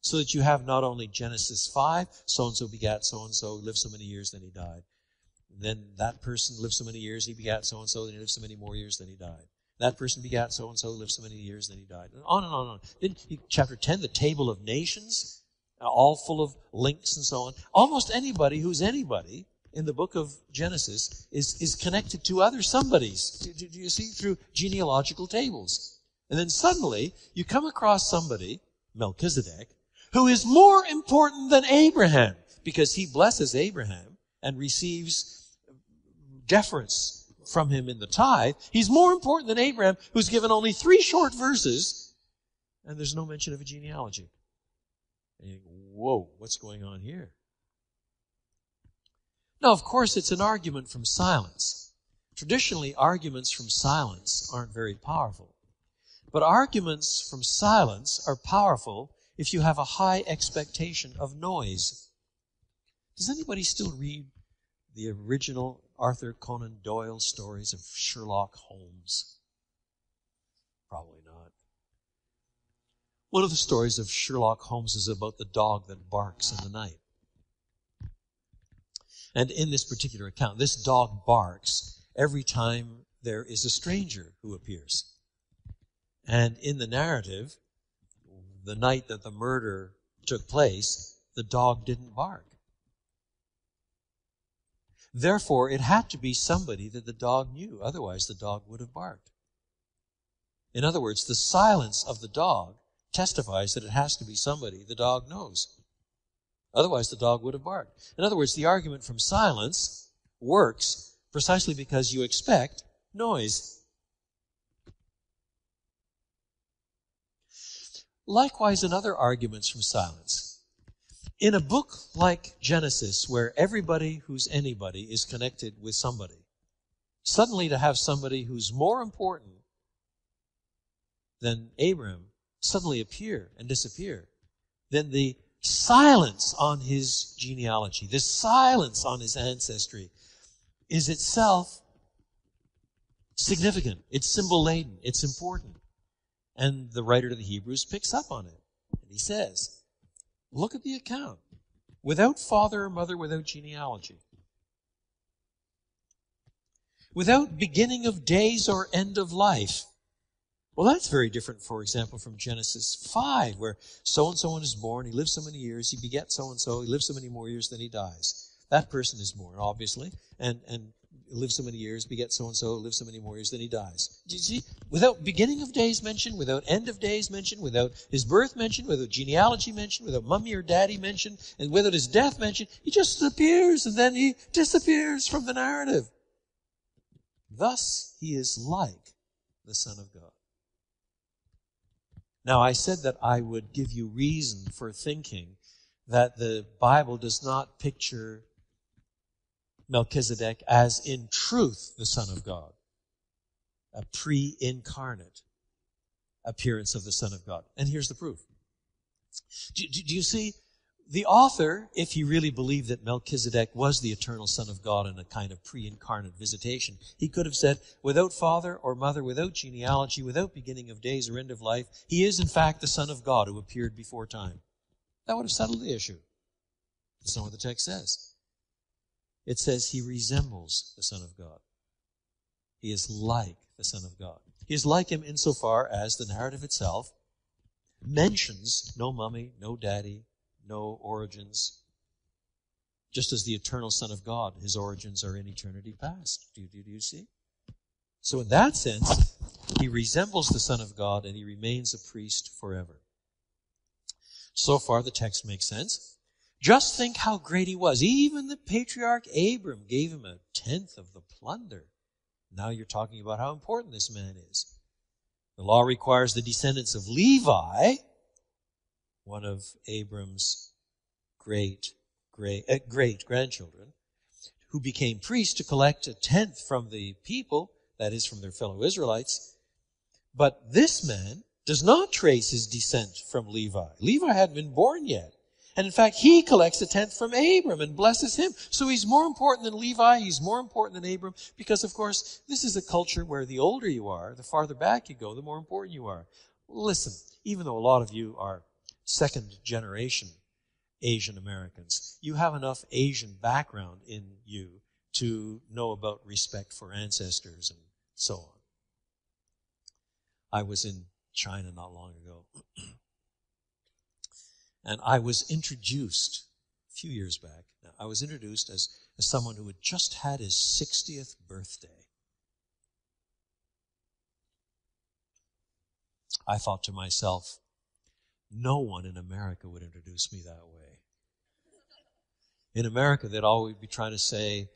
A: So that you have not only Genesis 5, so and so begat so and so, lived so many years, then he died. Then that person lived so many years, he begat so and so, then he lived so many more years, then he died. That person begat so and so, lived so many years, then he died. And on and on and on. Then chapter 10, the table of nations Uh, all full of links and so on. Almost anybody who's anybody in the book of Genesis is, is connected to other somebodies. Do, do, do you see? Through genealogical tables. And then suddenly you come across somebody, Melchizedek, who is more important than Abraham because he blesses Abraham and receives deference from him in the tithe. He's more important than Abraham, who's given only three short verses, and there's no mention of a genealogy. And you think, whoa, what's going on here? Now, of course, it's an argument from silence. Traditionally, arguments from silence aren't very powerful. But arguments from silence are powerful if you have a high expectation of noise. Does anybody still read the original Arthur Conan Doyle stories of Sherlock Holmes? Probably. One of the stories of Sherlock Holmes is about the dog that barks in the night. And in this particular account, this dog barks every time there is a stranger who appears. And in the narrative, the night that the murder took place, the dog didn't bark. Therefore, it had to be somebody that the dog knew. Otherwise, the dog would have barked. In other words, the silence of the dog testifies that it has to be somebody the dog knows. Otherwise, the dog would have barked. In other words, the argument from silence works precisely because you expect noise. Likewise, in other arguments from silence. In a book like Genesis, where everybody who's anybody is connected with somebody, suddenly to have somebody who's more important than Abram suddenly appear and disappear, then the silence on his genealogy, the silence on his ancestry, is itself significant. It's symbol laden. It's important. And the writer to the Hebrews picks up on it. And he says, look at the account. Without father or mother, without genealogy. Without beginning of days or end of life. Well, that's very different, for example, from Genesis 5, where so and so is born, he lives so many years, he begets so and so, he lives so many more years, than he dies. That person is born, obviously, and, and lives so many years, begets so and so, lives so many more years, then he dies. Do you see? Without beginning of days mentioned, without end of days mentioned, without his birth mentioned, without genealogy mentioned, without mummy or daddy mentioned, and without his death mentioned, he just appears and then he disappears from the narrative. Thus, he is like the Son of God. Now, I said that I would give you reason for thinking that the Bible does not picture Melchizedek as in truth the Son of God, a pre incarnate appearance of the Son of God. And here's the proof. Do, do, do, you see? The author, if he really believed that Melchizedek was the eternal Son of God in a kind of pre incarnate visitation, he could have said, without father or mother, without genealogy, without beginning of days or end of life, he is in fact the Son of God who appeared before time. That would have settled the issue. That's not what the text says. It says he resembles the Son of God. He is like the Son of God. He is like him insofar as the narrative itself mentions no mummy, no daddy, no origins. Just as the eternal Son of God, his origins are in eternity past. Do, do, do you see? So, in that sense, he resembles the Son of God and he remains a priest forever. So far, the text makes sense. Just think how great he was. Even the patriarch Abram gave him a tenth of the plunder. Now you're talking about how important this man is. The law requires the descendants of Levi, one of Abram's great, great, uh, great grandchildren, who became priest to collect a tenth from the people, that is, from their fellow Israelites. But this man does not trace his descent from Levi. Levi hadn't been born yet. And in fact, he collects a tenth from Abram and blesses him. So he's more important than Levi. He's more important than Abram because, of course, this is a culture where the older you are, the farther back you go, the more important you are. Listen, even though a lot of you are second generation Asian Americans, you have enough Asian background in you to know about respect for ancestors and so on. I was in China not long ago. And I was introduced a few years back. I was introduced as, as someone who had just had his 60th birthday. I thought to myself, no one in America would introduce me that way. In America, they'd always be trying to say,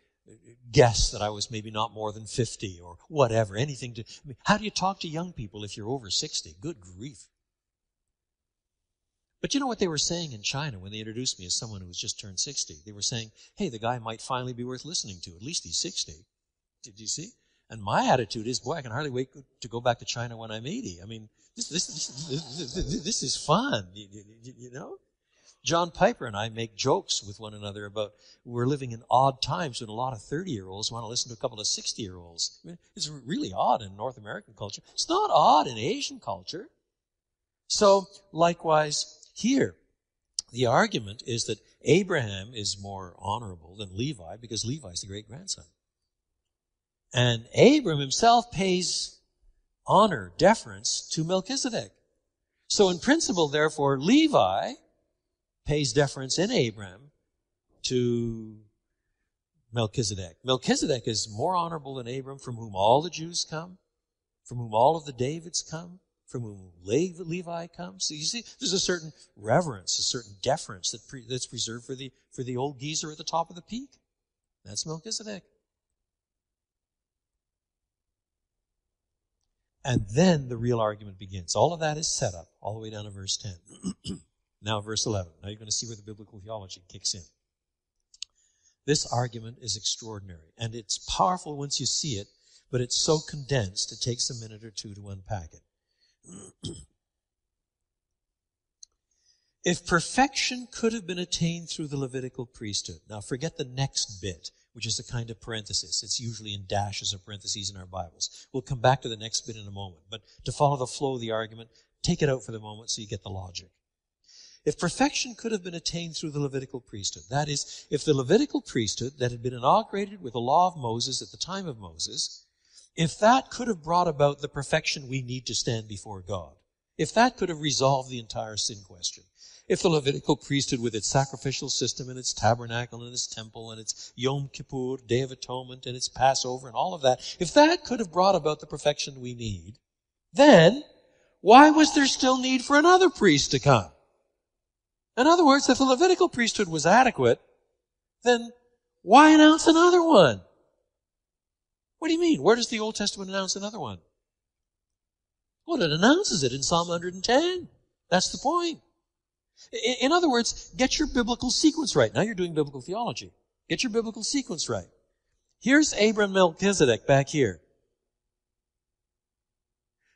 A: guess that I was maybe not more than 50 or whatever, anything to. I mean, how do you talk to young people if you're over 60? Good grief. But you know what they were saying in China when they introduced me as someone who was just turned 60? They were saying, hey, the guy might finally be worth listening to. At least he's 60. Did you see? And my attitude is, boy, I can hardly wait to go back to China when I'm 80. I mean, this, this, this, this, is fun, you, you, you know? John Piper and I make jokes with one another about we're living in odd times when a lot of 30 year olds want to listen to a couple of 60 year olds. I mean, it's really odd in North American culture. It's not odd in Asian culture. So, likewise, here, the argument is that Abraham is more honorable than Levi because Levi is the great grandson. And Abram himself pays honor, deference to Melchizedek. So in principle, therefore, Levi pays deference in Abram to Melchizedek. Melchizedek is more honorable than Abram, from whom all the Jews come, from whom all of the Davids come, from whom Levi comes. So you see, there's a certain reverence, a certain deference that pre, that's preserved for the, for the old geezer at the top of the peak. That's Melchizedek. And then the real argument begins. All of that is set up all the way down to verse 10. now, verse 11. Now you're going to see where the biblical theology kicks in. This argument is extraordinary, and it's powerful once you see it, but it's so condensed it takes a minute or two to unpack it. If perfection could have been attained through the Levitical priesthood, now forget the next bit, which is a kind of parenthesis. It's usually in dashes or parentheses in our Bibles. We'll come back to the next bit in a moment. But to follow the flow of the argument, take it out for the moment so you get the logic. If perfection could have been attained through the Levitical priesthood, that is, if the Levitical priesthood that had been inaugurated with the law of Moses at the time of Moses, if that could have brought about the perfection we need to stand before God, if that could have resolved the entire sin question, if the Levitical priesthood with its sacrificial system and its tabernacle and its temple and its Yom Kippur, Day of Atonement and its Passover and all of that, if that could have brought about the perfection we need, then why was there still need for another priest to come? In other words, if the Levitical priesthood was adequate, then why announce another one? What do you mean? Where does the Old Testament announce another one? Well, it announces it in Psalm 110. That's the point. In other words, get your biblical sequence right. Now you're doing biblical theology. Get your biblical sequence right. Here's Abram Melchizedek back here.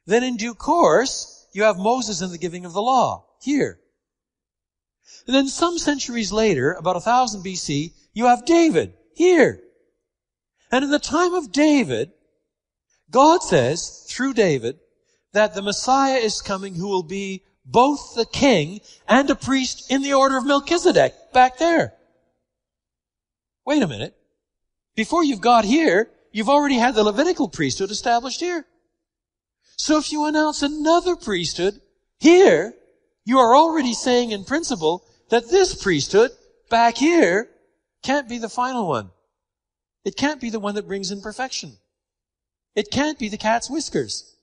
A: Then in due course, you have Moses in the giving of the law. Here. And then some centuries later, about 1000 BC, you have David. Here. And in the time of David, God says, through David, that the Messiah is coming who will be both the king and a priest in the order of Melchizedek back there. Wait a minute. Before you've got here, you've already had the Levitical priesthood established here. So if you announce another priesthood here, you are already saying in principle that this priesthood back here can't be the final one. It can't be the one that brings in perfection. It can't be the cat's whiskers.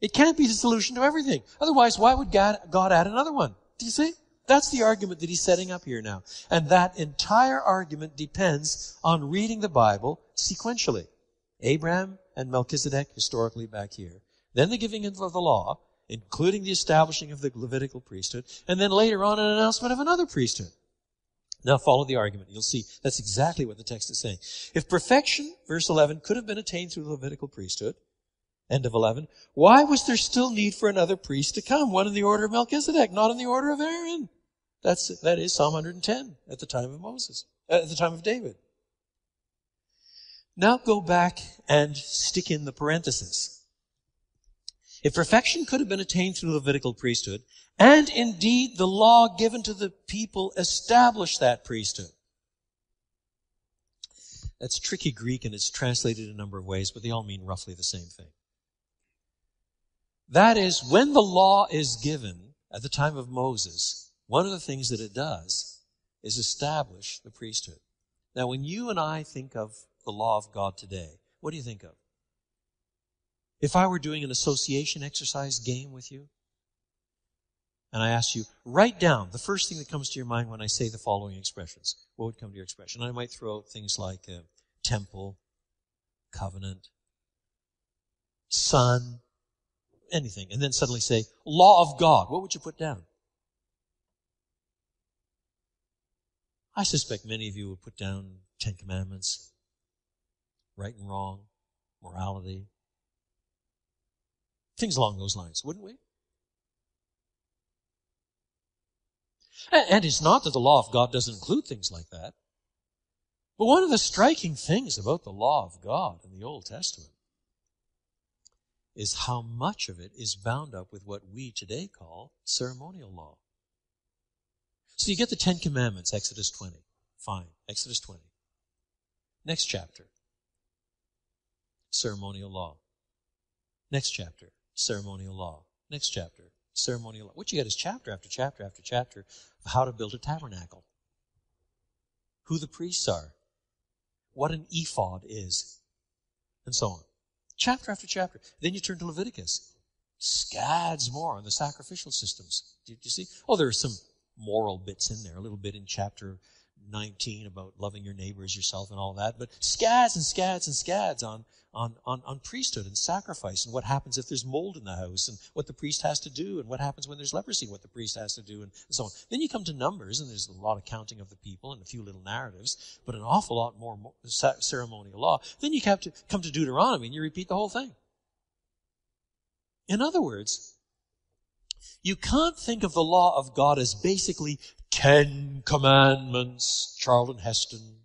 A: It can't be the solution to everything. Otherwise, why would God, God add another one? Do you see? That's the argument that he's setting up here now. And that entire argument depends on reading the Bible sequentially. Abraham and Melchizedek historically back here. Then the giving of the law, including the establishing of the Levitical priesthood, and then later on an announcement of another priesthood. Now follow the argument. You'll see that's exactly what the text is saying. If perfection, verse 11, could have been attained through the Levitical priesthood, end of 11, why was there still need for another priest to come? One in the order of Melchizedek, not in the order of Aaron. That's, that is Psalm 110 at the time of Moses, at the time of David. Now go back and stick in the parenthesis. If perfection could have been attained through the Levitical priesthood, and indeed the law given to the people established that priesthood. That's tricky Greek and it's translated a number of ways, but they all mean roughly the same thing. That is, when the law is given at the time of Moses, one of the things that it does is establish the priesthood. Now, when you and I think of the law of God today, what do you think of? If I were doing an association exercise game with you, and I asked you, write down the first thing that comes to your mind when I say the following expressions, what would come to your expression? I might throw out things like uh, temple, covenant, son, anything, and then suddenly say, law of God. What would you put down? I suspect many of you would put down Ten Commandments, right and wrong, morality, things along those lines, wouldn't we? And it's not that the law of God doesn't include things like that. But one of the striking things about the law of God in the Old Testament is how much of it is bound up with what we today call ceremonial law. So you get the Ten Commandments, Exodus 20. Fine. Exodus 20. Next chapter. Ceremonial law. Next chapter. Ceremonial law. Next chapter. Ceremonial law. What you get is chapter after chapter after chapter of how to build a tabernacle. Who the priests are. What an ephod is. And so on. Chapter after chapter. Then you turn to Leviticus. Scads more on the sacrificial systems. Did you see? Oh, there are some moral bits in there. A little bit in chapter 19 about loving your neighbor as yourself and all that. But scads and scads and scads on, on, on, on priesthood and sacrifice and what happens if there's mold in the house and what the priest has to do and what happens when there's leprosy, what the priest has to do and so on. Then you come to Numbers and there's a lot of counting of the people and a few little narratives, but an awful lot more ceremonial law. Then you have to, come to Deuteronomy and you repeat the whole thing. In other words, You can't think of the law of God as basically Ten Commandments, Charlton Heston,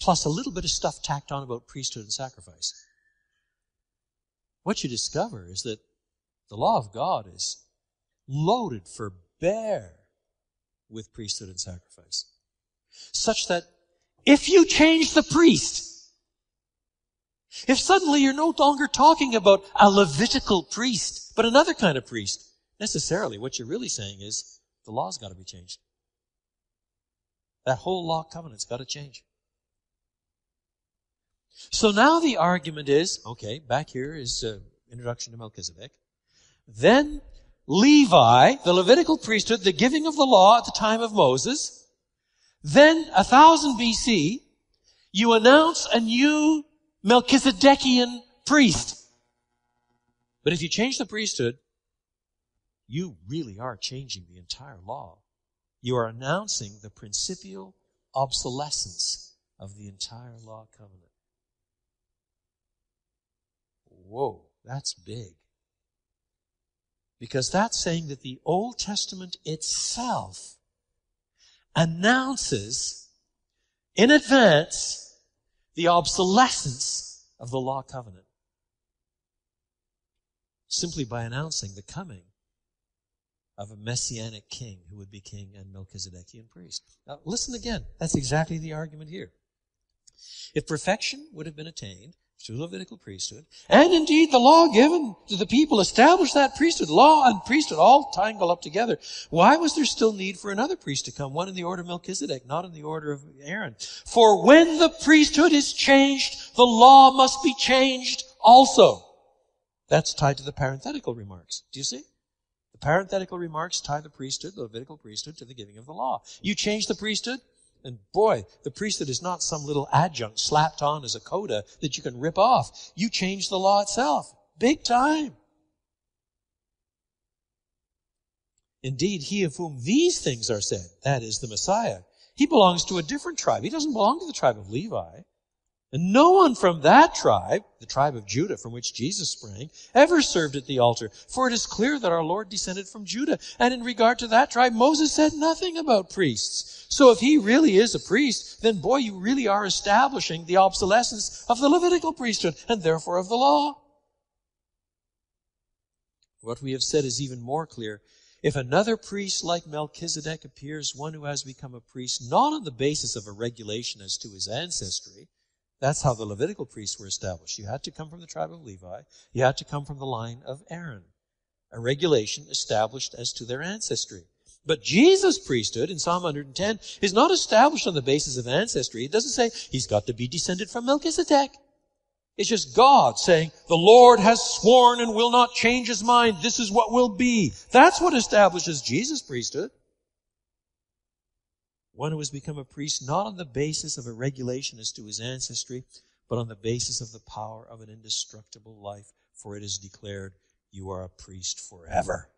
A: plus a little bit of stuff tacked on about priesthood and sacrifice. What you discover is that the law of God is loaded for bear with priesthood and sacrifice. Such that if you change the priest, if suddenly you're no longer talking about a Levitical priest, but another kind of priest, necessarily what you're really saying is the law's got to be changed. That whole law covenant's got to change. So now the argument is, okay, back here is uh, introduction to Melchizedek. Then Levi, the Levitical priesthood, the giving of the law at the time of Moses. Then, a thousand BC, you announce a new Melchizedekian priest. But if you change the priesthood, you really are changing the entire law. You are announcing the principial obsolescence of the entire law covenant. Whoa, that's big. Because that's saying that the Old Testament itself announces in advance the obsolescence of the law covenant. Simply by announcing the coming of a messianic king who would be king and Melchizedekian priest. Now, listen again. That's exactly the argument here. If perfection would have been attained, through Levitical priesthood. And indeed, the law given to the people established that priesthood. Law and priesthood all tangle up together. Why was there still need for another priest to come? One in the order of Melchizedek, not in the order of Aaron. For when the priesthood is changed, the law must be changed also. That's tied to the parenthetical remarks. Do you see? The parenthetical remarks tie the priesthood, the Levitical priesthood, to the giving of the law. You change the priesthood, and boy, the priesthood is not some little adjunct slapped on as a coda that you can rip off. You change the law itself. Big time. Indeed, he of whom these things are said, that is the Messiah, he belongs to a different tribe. He doesn't belong to the tribe of Levi. And no one from that tribe, the tribe of Judah from which Jesus sprang, ever served at the altar. For it is clear that our Lord descended from Judah. And in regard to that tribe, Moses said nothing about priests. So if he really is a priest, then boy, you really are establishing the obsolescence of the Levitical priesthood and therefore of the law. What we have said is even more clear. If another priest like Melchizedek appears, one who has become a priest not on the basis of a regulation as to his ancestry, that's how the Levitical priests were established. You had to come from the tribe of Levi. You had to come from the line of Aaron. A regulation established as to their ancestry. But Jesus' priesthood in Psalm 110 is not established on the basis of ancestry. It doesn't say he's got to be descended from Melchizedek. It's just God saying, the Lord has sworn and will not change his mind. This is what will be. That's what establishes Jesus' priesthood one who has become a priest not on the basis of a regulation as to his ancestry, but on the basis of the power of an indestructible life, for it is declared, You are a priest forever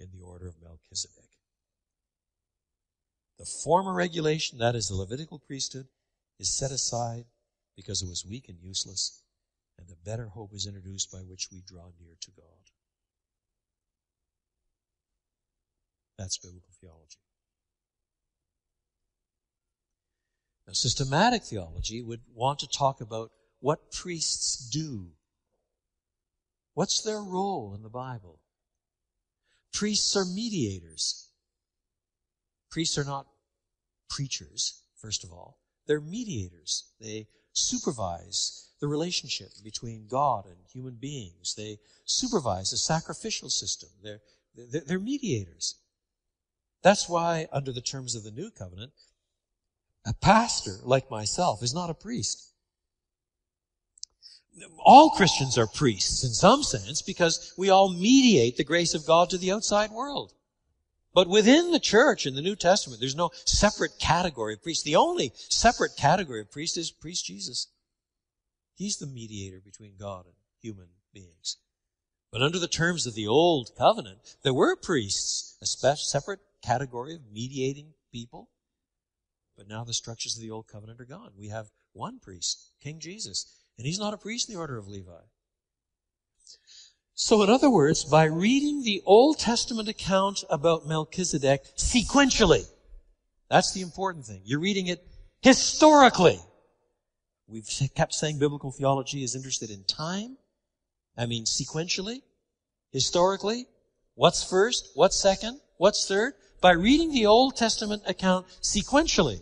A: in the order of Melchizedek. The former regulation, that is the Levitical priesthood, is set aside because it was weak and useless, and a better hope is introduced by which we draw near to God. That's biblical theology. Now, systematic theology would want to talk about what priests do. What's their role in the Bible? Priests are mediators. Priests are not preachers, first of all. They're mediators. They supervise the relationship between God and human beings. They supervise the sacrificial system. They're, they're, they're mediators. That's why, under the terms of the New Covenant, a pastor like myself is not a priest. All Christians are priests in some sense because we all mediate the grace of God to the outside world. But within the church in the New Testament, there's no separate category of priest. The only separate category of priest is priest Jesus. He's the mediator between God and human beings. But under the terms of the Old Covenant, there were priests, a separate category of mediating people. But now the structures of the old covenant are gone. We have one priest, King Jesus, and he's not a priest in the order of Levi. So in other words, by reading the Old Testament account about Melchizedek sequentially, that's the important thing. You're reading it historically. We've kept saying biblical theology is interested in time. I mean sequentially, historically. What's first? What's second? What's third? By reading the Old Testament account sequentially,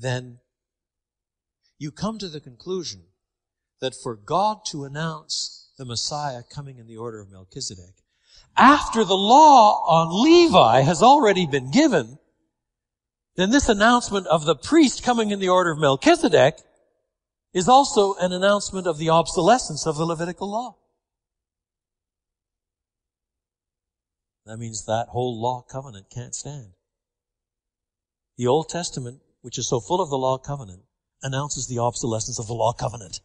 A: then you come to the conclusion that for God to announce the Messiah coming in the order of Melchizedek, after the law on Levi has already been given, then this announcement of the priest coming in the order of Melchizedek is also an announcement of the obsolescence of the Levitical law. That means that whole law covenant can't stand. The Old Testament, which is so full of the law covenant, announces the obsolescence of the law covenant.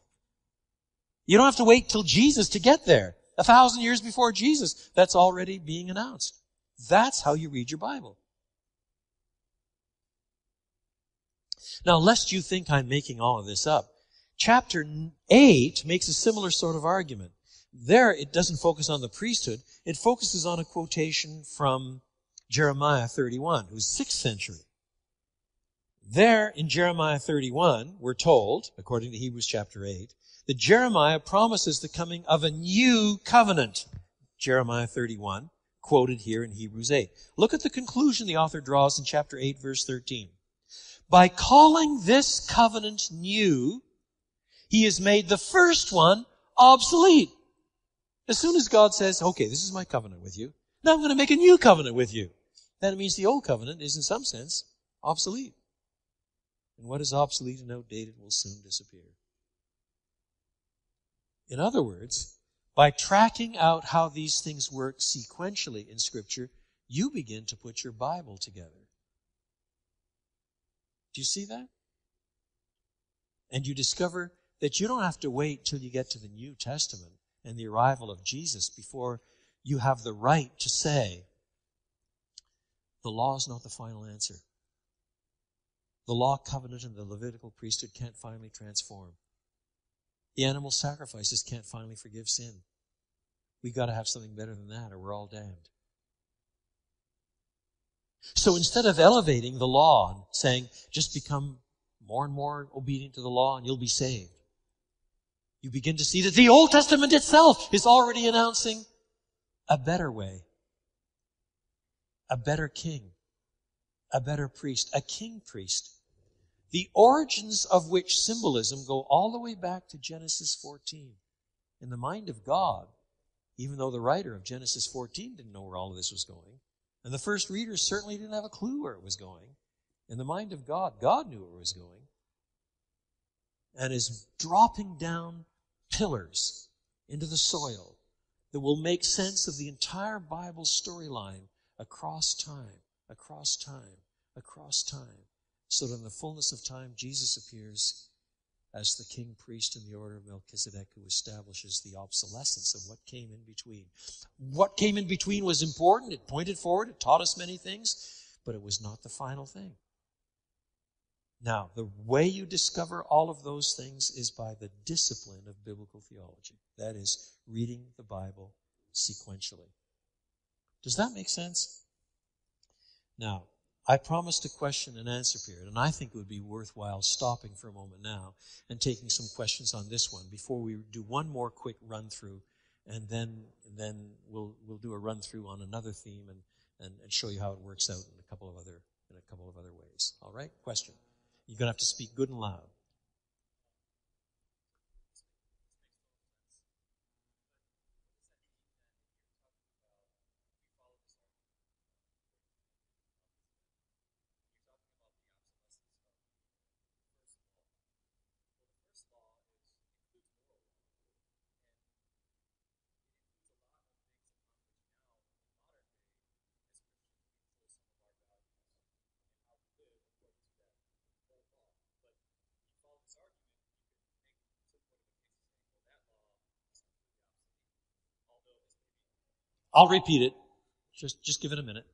A: You don't have to wait till Jesus to get there. A thousand years before Jesus, that's already being announced. That's how you read your Bible. Now, lest you think I'm making all of this up, chapter 8 makes a similar sort of argument. There, it doesn't focus on the priesthood. It focuses on a quotation from Jeremiah 31, who's 6th century. There, in Jeremiah 31, we're told, according to Hebrews chapter 8, that Jeremiah promises the coming of a new covenant. Jeremiah 31, quoted here in Hebrews 8. Look at the conclusion the author draws in chapter 8, verse 13. By calling this covenant new, he has made the first one obsolete. As soon as God says, okay, this is my covenant with you, now I'm going to make a new covenant with you. That means the old covenant is in some sense obsolete. And what is obsolete and outdated will soon disappear. In other words, by tracking out how these things work sequentially in Scripture, you begin to put your Bible together. Do you see that? And you discover that you don't have to wait till you get to the New Testament and the arrival of Jesus before you have the right to say, the law is not the final answer. The law covenant and the Levitical priesthood can't finally transform. The animal sacrifices can't finally forgive sin. We've got to have something better than that or we're all damned. So instead of elevating the law and saying, just become more and more obedient to the law and you'll be saved, you begin to see that the Old Testament itself is already announcing a better way, a better king, a better priest, a king priest the origins of which symbolism go all the way back to Genesis 14. In the mind of God, even though the writer of Genesis 14 didn't know where all of this was going, and the first readers certainly didn't have a clue where it was going, in the mind of God, God knew where it was going, and is dropping down pillars into the soil that will make sense of the entire Bible storyline across time, across time, across time so that in the fullness of time, Jesus appears as the king priest in the order of Melchizedek who establishes the obsolescence of what came in between. What came in between was important. It pointed forward. It taught us many things, but it was not the final thing. Now, the way you discover all of those things is by the discipline of biblical theology. That is, reading the Bible sequentially. Does that make sense? Now, I promised a question and answer period, and I think it would be worthwhile stopping for a moment now and taking some questions on this one before we do one more quick run through, and then then we'll we'll do a run through on another theme and, and, and show you how it works out in a couple of other in a couple of other ways. All right? Question. You're gonna have to speak good and loud. I'll repeat it. Just, just give it a minute.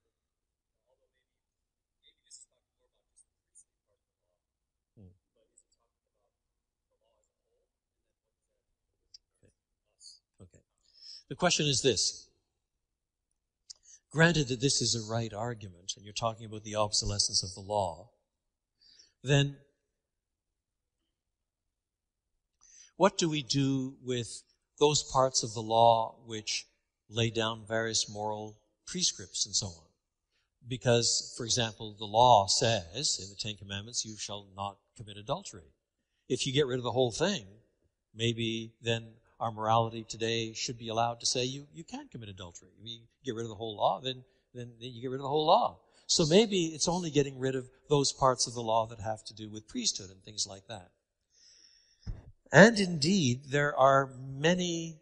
A: Hmm. Okay. The question is this. Granted that this is a right argument, and you're talking about the obsolescence of the law, then what do we do with those parts of the law which lay down various moral prescripts and so on? Because, for example, the law says in the Ten Commandments, you shall not commit adultery. If you get rid of the whole thing, maybe then our morality today should be allowed to say you, you can't commit adultery. If you get rid of the whole law, then, then, then you get rid of the whole law. So maybe it's only getting rid of those parts of the law that have to do with priesthood and things like that. And indeed, there are many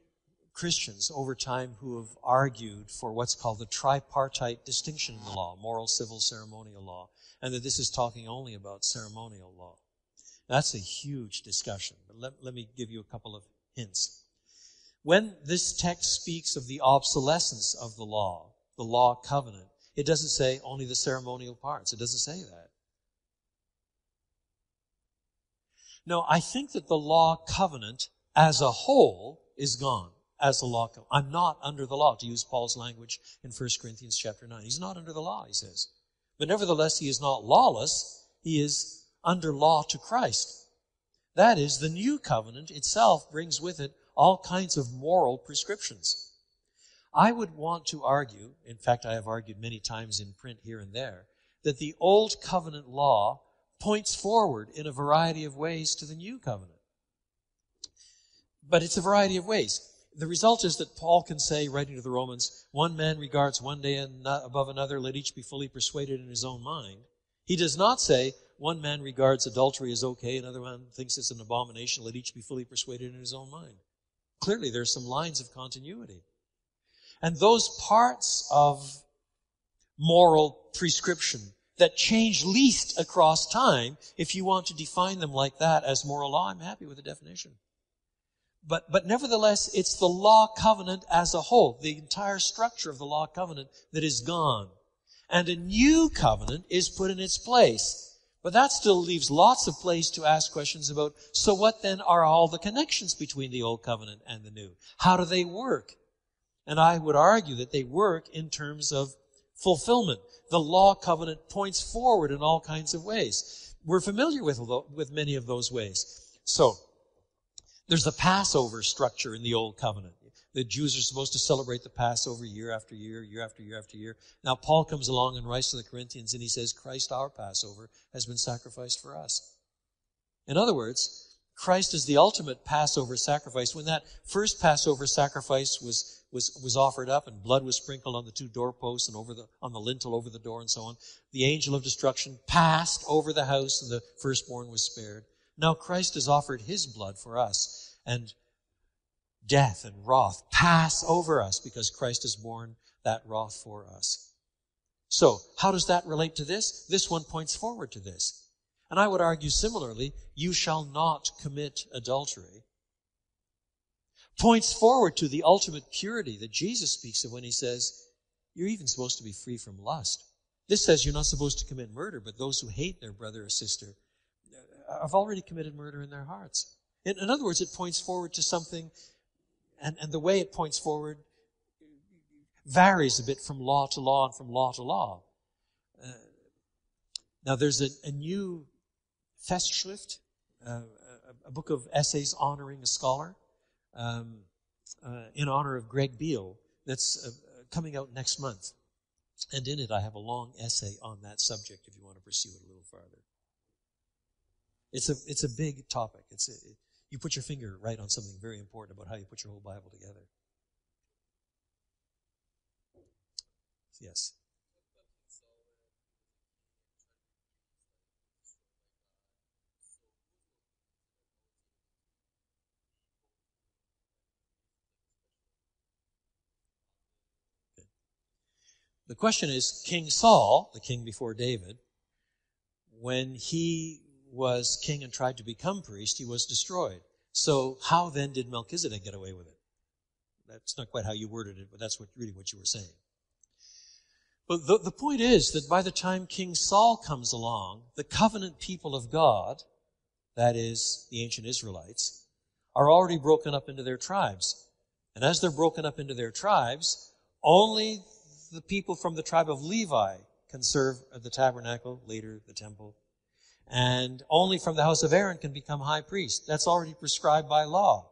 A: Christians over time who have argued for what's called the tripartite distinction in the law, moral, civil, ceremonial law, and that this is talking only about ceremonial law. That's a huge discussion, but let, let me give you a couple of hints. When this text speaks of the obsolescence of the law, the law covenant, it doesn't say only the ceremonial parts. It doesn't say that. No, I think that the law covenant as a whole is gone as the law. I'm not under the law, to use Paul's language in 1 Corinthians chapter 9. He's not under the law, he says. But nevertheless, he is not lawless. He is under law to Christ. That is, the new covenant itself brings with it all kinds of moral prescriptions. I would want to argue, in fact, I have argued many times in print here and there, that the old covenant law points forward in a variety of ways to the new covenant. But it's a variety of ways the result is that Paul can say, writing to the Romans, one man regards one day above another, let each be fully persuaded in his own mind. He does not say, one man regards adultery as okay, another man thinks it's an abomination, let each be fully persuaded in his own mind. Clearly, there's some lines of continuity. And those parts of moral prescription that change least across time, if you want to define them like that as moral law, I'm happy with the definition. But, but nevertheless, it's the law covenant as a whole, the entire structure of the law covenant that is gone. And a new covenant is put in its place. But that still leaves lots of place to ask questions about, so what then are all the connections between the old covenant and the new? How do they work? And I would argue that they work in terms of fulfillment. The law covenant points forward in all kinds of ways. We're familiar with, with many of those ways. So, there's the Passover structure in the Old Covenant. The Jews are supposed to celebrate the Passover year after year, year after year after year. Now Paul comes along and writes to the Corinthians and he says, Christ our Passover has been sacrificed for us. In other words, Christ is the ultimate Passover sacrifice. When that first Passover sacrifice was, was, was offered up and blood was sprinkled on the two doorposts and over the, on the lintel over the door and so on, the angel of destruction passed over the house and the firstborn was spared. Now Christ has offered his blood for us, and death and wrath pass over us because Christ has borne that wrath for us. So, how does that relate to this? This one points forward to this. And I would argue similarly, you shall not commit adultery. Points forward to the ultimate purity that Jesus speaks of when he says, you're even supposed to be free from lust. This says you're not supposed to commit murder, but those who hate their brother or sister have already committed murder in their hearts. In, in other words, it points forward to something, and, and the way it points forward varies a bit from law to law and from law to law. Uh, now, there's a, a new Festschrift, uh, a, a, book of essays honoring a scholar, um, uh, in honor of Greg Beale, that's uh, coming out next month. And in it, I have a long essay on that subject if you want to pursue it a little farther. It's a, it's a big topic. It's a, you put your finger right on something very important about how you put your whole Bible together. Yes. The question is King Saul, the king before David, when he was king and tried to become priest, he was destroyed. So how then did Melchizedek get away with it? That's not quite how you worded it, but that's what, really what you were saying. But the, the point is that by the time King Saul comes along, the covenant people of God, that is, the ancient Israelites, are already broken up into their tribes. And as they're broken up into their tribes, only the people from the tribe of Levi can serve at the tabernacle, later the temple. And only from the house of Aaron can become high priest. That's already prescribed by law.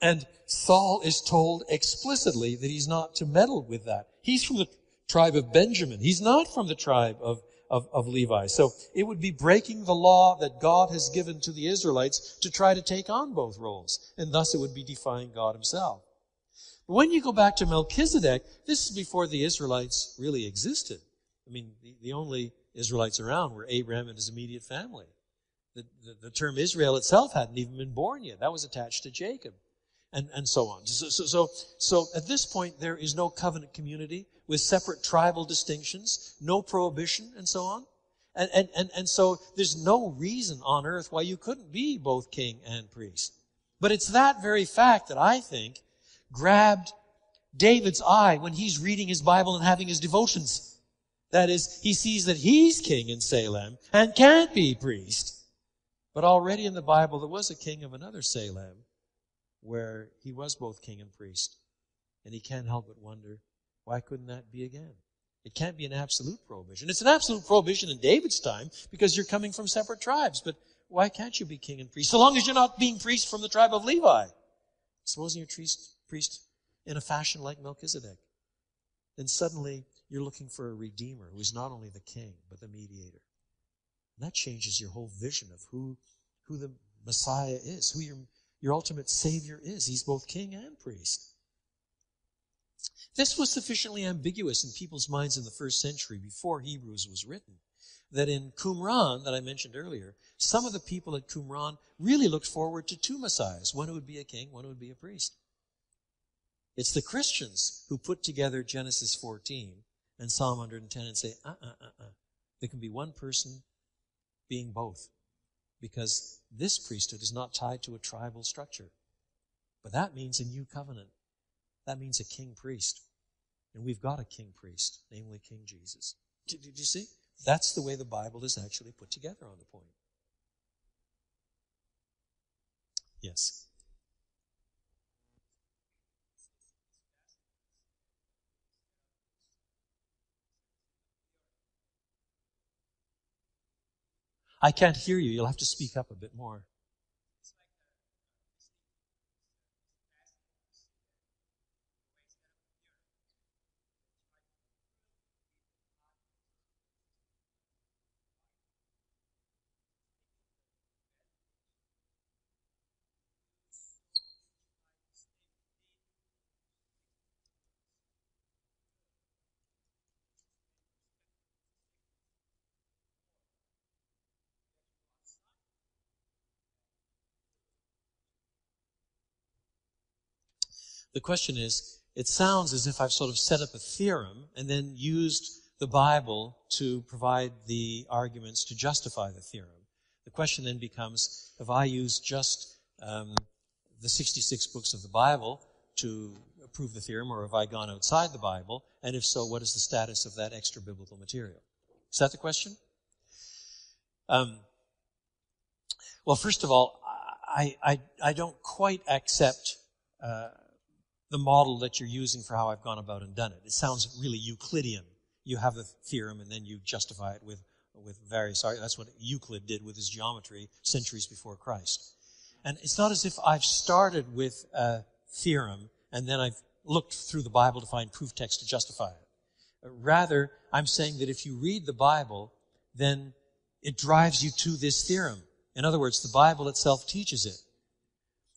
A: And Saul is told explicitly that he's not to meddle with that. He's from the tribe of Benjamin. He's not from the tribe of, of, of, Levi. So it would be breaking the law that God has given to the Israelites to try to take on both roles. And thus it would be defying God himself. When you go back to Melchizedek, this is before the Israelites really existed. I mean, the, the only Israelites around were Abraham and his immediate family. The, the, the, term Israel itself hadn't even been born yet. That was attached to Jacob. And, and so on. So, so, so, so at this point, there is no covenant community with separate tribal distinctions, no prohibition, and so on. And, and, and, and so there's no reason on earth why you couldn't be both king and priest. But it's that very fact that I think grabbed David's eye when he's reading his Bible and having his devotions. That is, he sees that he's king in Salem and can't be priest. But already in the Bible, there was a king of another Salem where he was both king and priest. And he can't help but wonder, why couldn't that be again? It can't be an absolute prohibition. It's an absolute prohibition in David's time because you're coming from separate tribes. But why can't you be king and priest? So long as you're not being priest from the tribe of Levi. Supposing you're priest, priest in a fashion like Melchizedek. Then suddenly you're looking for a redeemer who is not only the king, but the mediator. And that changes your whole vision of who, who the Messiah is, who your, your ultimate Savior is. He's both king and priest. This was sufficiently ambiguous in people's minds in the first century before Hebrews was written that in Qumran, that I mentioned earlier, some of the people at Qumran really looked forward to two messiahs, one who would be a king, one who would be a priest. It's the Christians who put together Genesis 14 and Psalm 110 and say, uh uh uh uh. There can be one person being both. Because this priesthood is not tied to a tribal structure. But that means a new covenant. That means a king priest. And we've got a king priest, namely King Jesus. Did, did you see? That's the way the Bible is actually put together on the point. Yes. I can't hear you. You'll have to speak up a bit more. The question is, it sounds as if I've sort of set up a theorem and then used the Bible to provide the arguments to justify the theorem. The question then becomes, have I used just um, the 66 books of the Bible to prove the theorem, or have I gone outside the Bible? And if so, what is the status of that extra biblical material? Is that the question? Um, well, first of all, I, I, I don't quite accept uh, the model that you're using for how I've gone about and done it. It sounds really Euclidean. You have the theorem and then you justify it with, with various. That's what Euclid did with his geometry centuries before Christ. And it's not as if I've started with a theorem and then I've looked through the Bible to find proof text to justify it. Rather, I'm saying that if you read the Bible, then it drives you to this theorem. In other words, the Bible itself teaches it.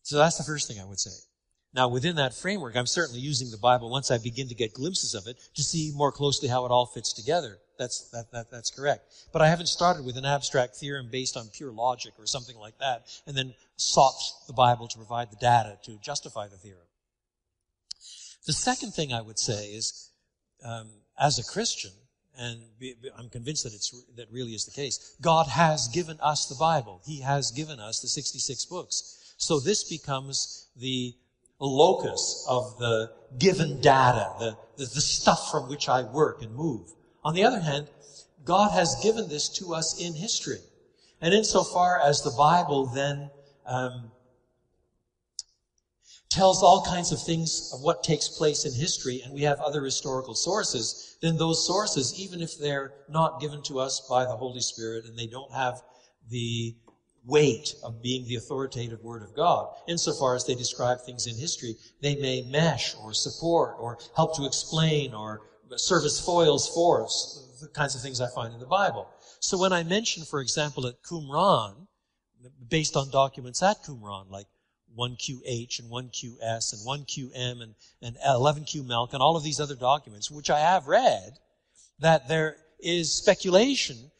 A: So that's the first thing I would say. Now, within that framework, I'm certainly using the Bible once I begin to get glimpses of it to see more closely how it all fits together. That's, that, that, that's correct. But I haven't started with an abstract theorem based on pure logic or something like that and then sought the Bible to provide the data to justify the theorem. The second thing I would say is, um, as a Christian, and I'm convinced that it's that really is the case. God has given us the Bible. He has given us the 66 books. So this becomes the locus of the given data, the, the, the stuff from which I work and move. On the other hand, God has given this to us in history. And insofar as the Bible then um, tells all kinds of things of what takes place in history and we have other historical sources, then those sources, even if they're not given to us by the Holy Spirit and they don't have the weight of being the authoritative Word of God, insofar as they describe things in history, they may mesh or support or help to explain or serve as foils for us, the kinds of things I find in the Bible. So when I mention, for example, at Qumran, based on documents at Qumran, like 1QH and 1QS and 1QM and, and 11Q Melch and all of these other documents, which I have read, that there is speculation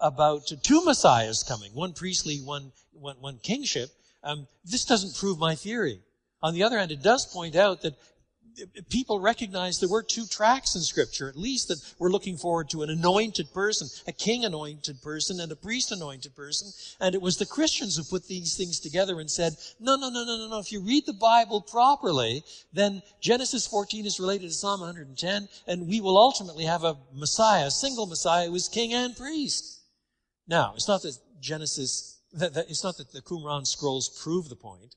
A: about two messiahs coming, one priestly, one, one, one kingship. Um, this doesn't prove my theory. On the other hand, it does point out that people recognize there were two tracks in scripture, at least that we're looking forward to an anointed person, a king anointed person and a priest anointed person. And it was the Christians who put these things together and said, no, no, no, no, no, no. If you read the Bible properly, then Genesis 14 is related to Psalm 110 and we will ultimately have a Messiah, a single Messiah who is king and priest. Now, it's not that Genesis, that, that, it's not that the Qumran scrolls prove the point.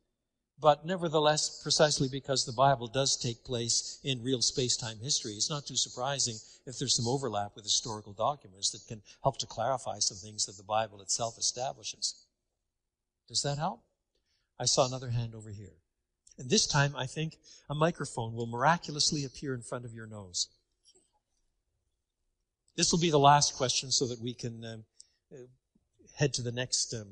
A: But nevertheless, precisely because the Bible does take place in real space-time history, it's not too surprising if there's some overlap with historical documents that can help to clarify some things that the Bible itself establishes. Does that help? I saw another hand over here. And this time, I think a microphone will miraculously appear in front of your nose. This will be the last question so that we can um, uh, head to the next um,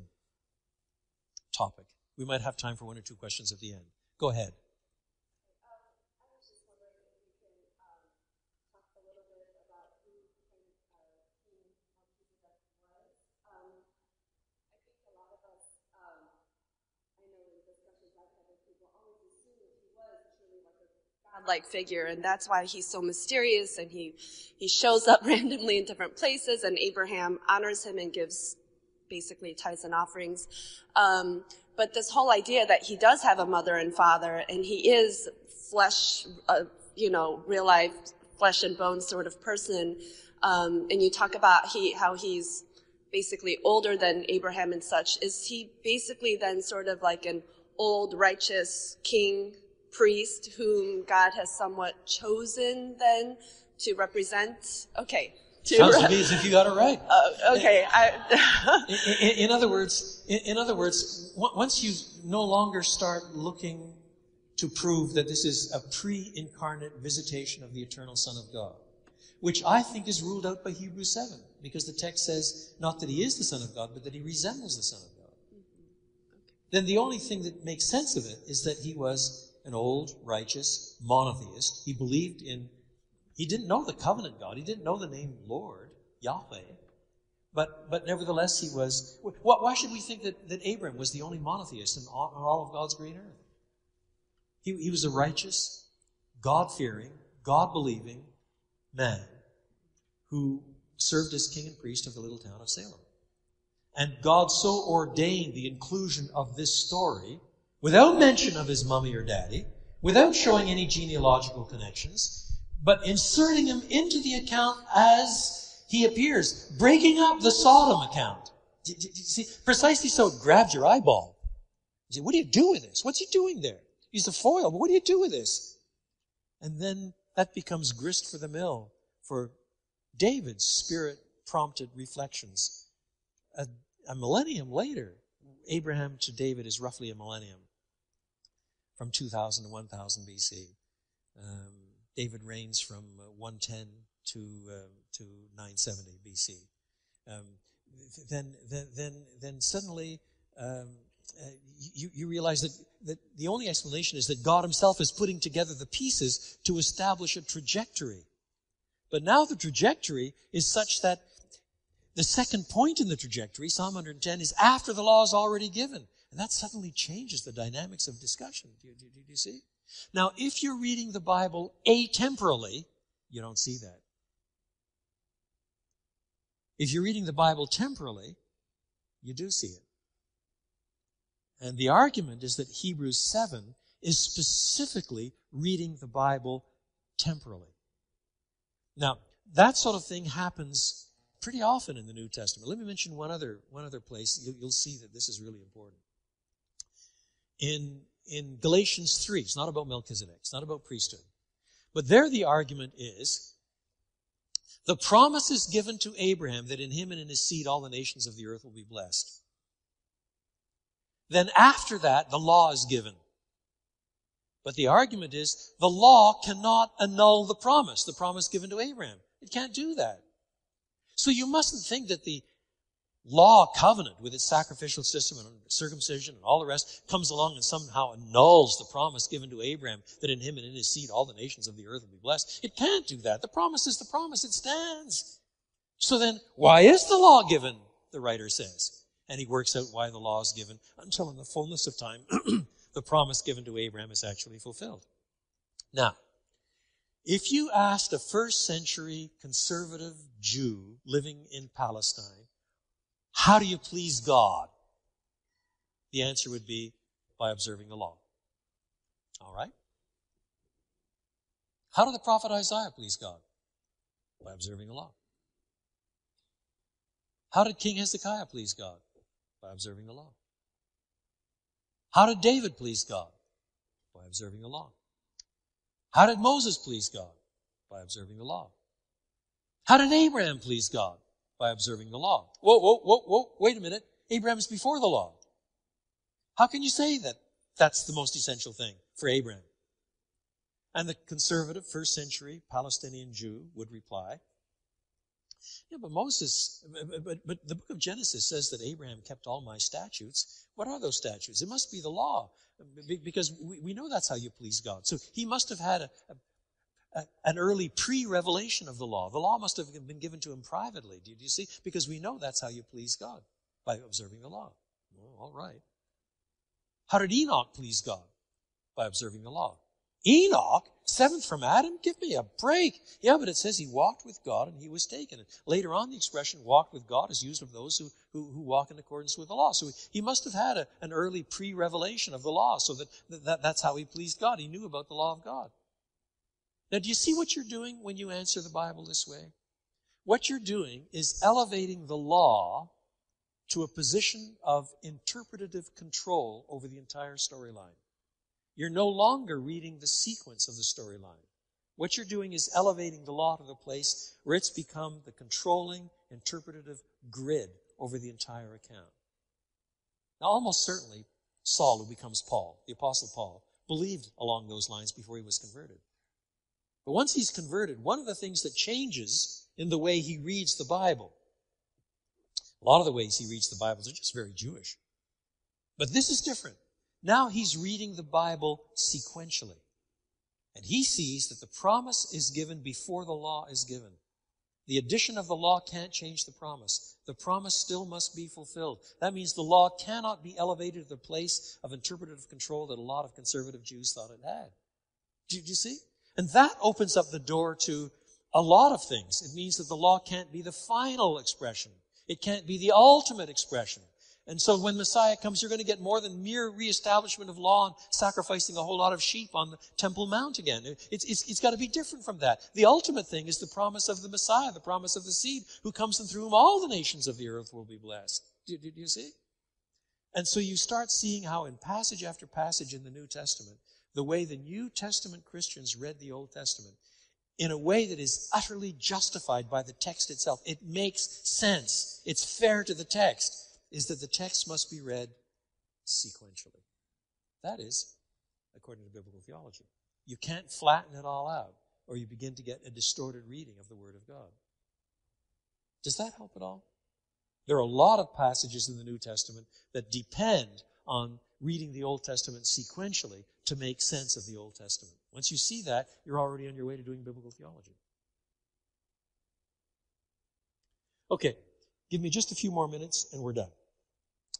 A: topic. We might have time for one or two questions at the end. Go ahead. I
B: think a lot of us, I know especially myself, go, "Oh, he was
C: like figure and that's why he's so mysterious and he he shows up randomly in different places and abraham honors him and gives basically tithes and offerings um, but this whole idea that he does have a mother and father and he is flesh, uh, you know, real life flesh and bone sort of person. Um, and you talk about he, how he's basically older than Abraham and such. Is he basically then sort of like an old righteous king priest whom God has somewhat chosen then to represent? Okay.
A: Sounds to me as if you got it right.
C: Uh, okay. I,
A: in, in, in, other words, in, in, other words, once you no longer start looking to prove that this is a pre-incarnate visitation of the eternal Son of God, which I think is ruled out by Hebrews 7, because the text says not that he is the Son of God, but that he resembles the Son of God. Then the only thing that makes sense of it is that he was an old, righteous monotheist. He believed in he didn't know the covenant God. He didn't know the name Lord, Yahweh. But, but nevertheless, he was. Why should we think that, that Abram was the only monotheist in all, all of God's green earth? He, he was a righteous, God fearing, God believing man who served as king and priest of the little town of Salem. And God so ordained the inclusion of this story without mention of his mummy or daddy, without showing any genealogical connections, but inserting him into the account as he appears, breaking up the Sodom account. See, precisely so it grabs your eyeball. You say, what do you do with this? What's he doing there? He's a foil, but what do you do with this? And then that becomes grist for the mill for David's spirit prompted reflections. A, a millennium later, Abraham to David is roughly a millennium from 2000 to 1000 BC. Um, David reigns from uh, 110 to, um, to 970 BC. Um, then, then, then, then suddenly, um, uh, you, you realize that, that the only explanation is that God himself is putting together the pieces to establish a trajectory. But now the trajectory is such that the second point in the trajectory, Psalm 110, is after the law is already given. And that suddenly changes the dynamics of discussion. Do you, do, do you see? Now, if you're reading the Bible atemporally, you don't see that. If you're reading the Bible temporally, you do see it. And the argument is that Hebrews 7 is specifically reading the Bible temporally. Now, that sort of thing happens pretty often in the New Testament. Let me mention one other, one other place. You'll, you'll see that this is really important. In in Galatians 3. It's not about Melchizedek. It's not about priesthood. But there the argument is the promise is given to Abraham that in him and in his seed all the nations of the earth will be blessed. Then after that, the law is given. But the argument is the law cannot annul the promise, the promise given to Abraham. It can't do that. So you mustn't think that the law covenant with its sacrificial system and circumcision and all the rest comes along and somehow annuls the promise given to Abraham that in him and in his seed all the nations of the earth will be blessed. It can't do that. The promise is the promise. It stands. So then, why is the law given? The writer says. And he works out why the law is given until in the fullness of time, the promise given to Abraham is actually fulfilled. Now, if you asked a first century conservative Jew living in Palestine, how do you please God? The answer would be by observing the law. All right? How did the prophet Isaiah please God? By observing the law. How did King Hezekiah please God? By observing the law. How did David please God? By observing the law. How did Moses please God? By observing the law. How did Abraham please God? By observing the law. Whoa, whoa, whoa, whoa, wait a minute. Abraham's before the law. How can you say that that's the most essential thing for Abraham? And the conservative first century Palestinian Jew would reply, yeah, but Moses, but, but the book of Genesis says that Abraham kept all my statutes. What are those statutes? It must be the law, because we, we know that's how you please God. So he must have had a, an early pre-revelation of the law. The law must have been given to him privately. Do you see? Because we know that's how you please God, by observing the law. Oh, all right. How did Enoch please God? By observing the law. Enoch, seventh from Adam? Give me a break. Yeah, but it says he walked with God and he was taken. And later on, the expression walked with God is used of those who, who, who walk in accordance with the law. So he must have had a, an early pre-revelation of the law so that, that that's how he pleased God. He knew about the law of God. Now, do you see what you're doing when you answer the Bible this way? What you're doing is elevating the law to a position of interpretative control over the entire storyline. You're no longer reading the sequence of the storyline. What you're doing is elevating the law to the place where it's become the controlling, interpretative grid over the entire account. Now, almost certainly, Saul, who becomes Paul, the Apostle Paul, believed along those lines before he was converted. But once he's converted, one of the things that changes in the way he reads the Bible, a lot of the ways he reads the Bible are just very Jewish. But this is different. Now he's reading the Bible sequentially. And he sees that the promise is given before the law is given. The addition of the law can't change the promise. The promise still must be fulfilled. That means the law cannot be elevated to the place of interpretative control that a lot of conservative Jews thought it had. Do, you see? And that opens up the door to a lot of things. It means that the law can't be the final expression. It can't be the ultimate expression. And so when Messiah comes, you're going to get more than mere reestablishment of law and sacrificing a whole lot of sheep on the Temple Mount again. It's, it's, it's got to be different from that. The ultimate thing is the promise of the Messiah, the promise of the seed who comes and through whom all the nations of the earth will be blessed. Do, you see? And so you start seeing how in passage after passage in the New Testament, the way the New Testament Christians read the Old Testament in a way that is utterly justified by the text itself. It makes sense. It's fair to the text, is that the text must be read sequentially. That is, according to biblical theology. You can't flatten it all out, or you begin to get a distorted reading of the Word of God. Does that help at all? There are a lot of passages in the New Testament that depend on reading the Old Testament sequentially to make sense of the Old Testament. Once you see that, you're already on your way to doing biblical theology. Okay, give me just a few more minutes and we're done.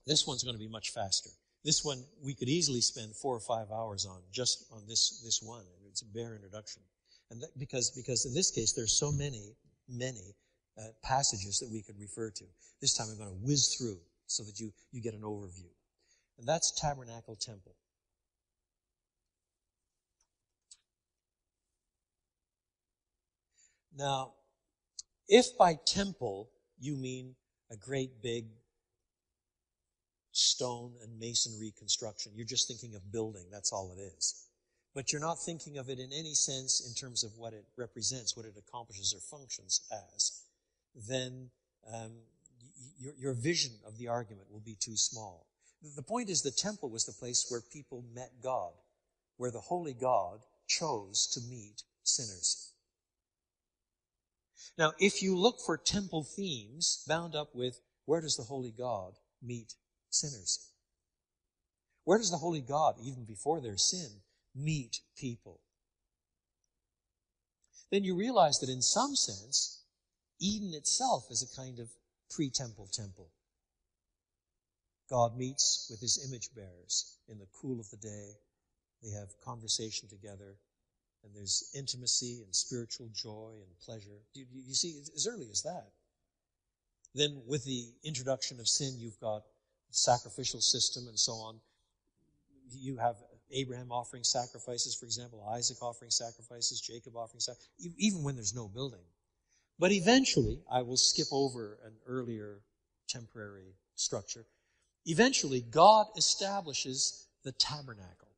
A: This one's going to be much faster. This one we could easily spend four or five hours on just on this this one. It's a bare introduction, and that, because because in this case there's so many many uh, passages that we could refer to. This time I'm going to whiz through so that you you get an overview and that's Tabernacle Temple. Now, if by temple you mean a great big stone and masonry construction. You're just thinking of building. That's all it is. But you're not thinking of it in any sense in terms of what it represents, what it accomplishes or functions as. Then um, your, your vision of the argument will be too small. The point is the temple was the place where people met God, where the holy God chose to meet sinners. Now, if you look for temple themes bound up with where does the holy God meet sinners? Where does the holy God, even before their sin, meet people? Then you realize that in some sense, Eden itself is a kind of pre-temple temple. God meets with his image bearers in the cool of the day. They have conversation together, and there's intimacy and spiritual joy and pleasure. You, you see, as early as that. Then, with the introduction of sin, you've got sacrificial system and so on. You have Abraham offering sacrifices, for example, Isaac offering sacrifices, Jacob offering sacrifices, even when there's no building. But eventually, I will skip over an earlier temporary structure. Eventually, God establishes the tabernacle.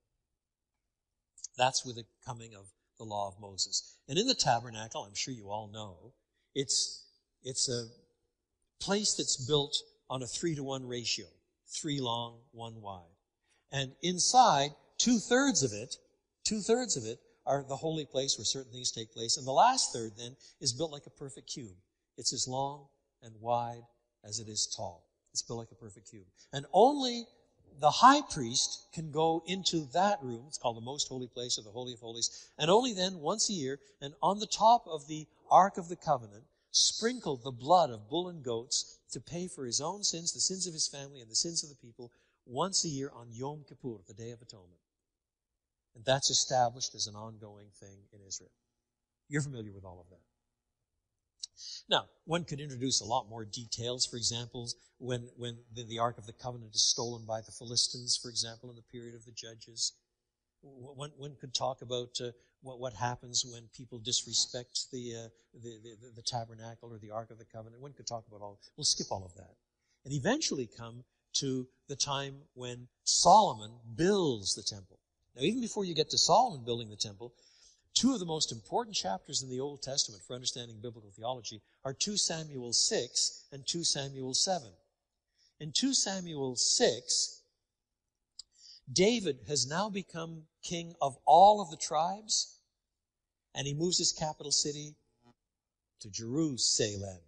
A: That's with the coming of the law of Moses. And in the tabernacle, I'm sure you all know, it's, it's a place that's built on a three to one ratio. Three long, one wide. And inside, two thirds of it, two thirds of it are the holy place where certain things take place. And the last third then is built like a perfect cube. It's as long and wide as it is tall. It's built like a perfect cube. And only the high priest can go into that room. It's called the most holy place or the Holy of Holies. And only then, once a year, and on the top of the Ark of the Covenant, sprinkle the blood of bull and goats to pay for his own sins, the sins of his family, and the sins of the people once a year on Yom Kippur, the Day of Atonement. And that's established as an ongoing thing in Israel. You're familiar with all of that. Now, one could introduce a lot more details. For example, when, when the, the Ark of the Covenant is stolen by the Philistines, for example, in the period of the Judges. One, one could talk about uh, what, what happens when people disrespect the, uh, the, the, the, tabernacle or the Ark of the Covenant. One could talk about all. We'll skip all of that. And eventually come to the time when Solomon builds the temple. Now, even before you get to Solomon building the temple, two of the most important chapters in the Old Testament for understanding biblical theology are 2 Samuel 6 and 2 Samuel 7. In 2 Samuel 6, David has now become king of all of the tribes, and he moves his capital city to Jerusalem.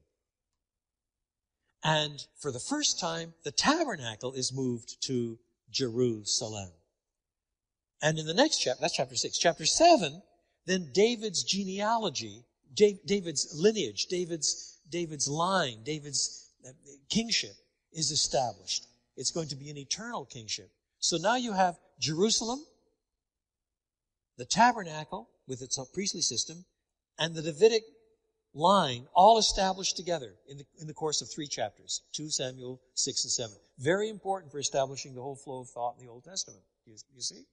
A: And for the first time, the tabernacle is moved to Jerusalem. And in the next chapter, that's chapter 6. Chapter 7, then David's genealogy, David's lineage, David's, David's line, David's uh, kingship is established. It's going to be an eternal kingship. So now you have Jerusalem, the tabernacle with its priestly system, and the Davidic line all established together in the, in the course of three chapters 2 Samuel 6 and 7. Very important for establishing the whole flow of thought in the Old Testament. You, you see?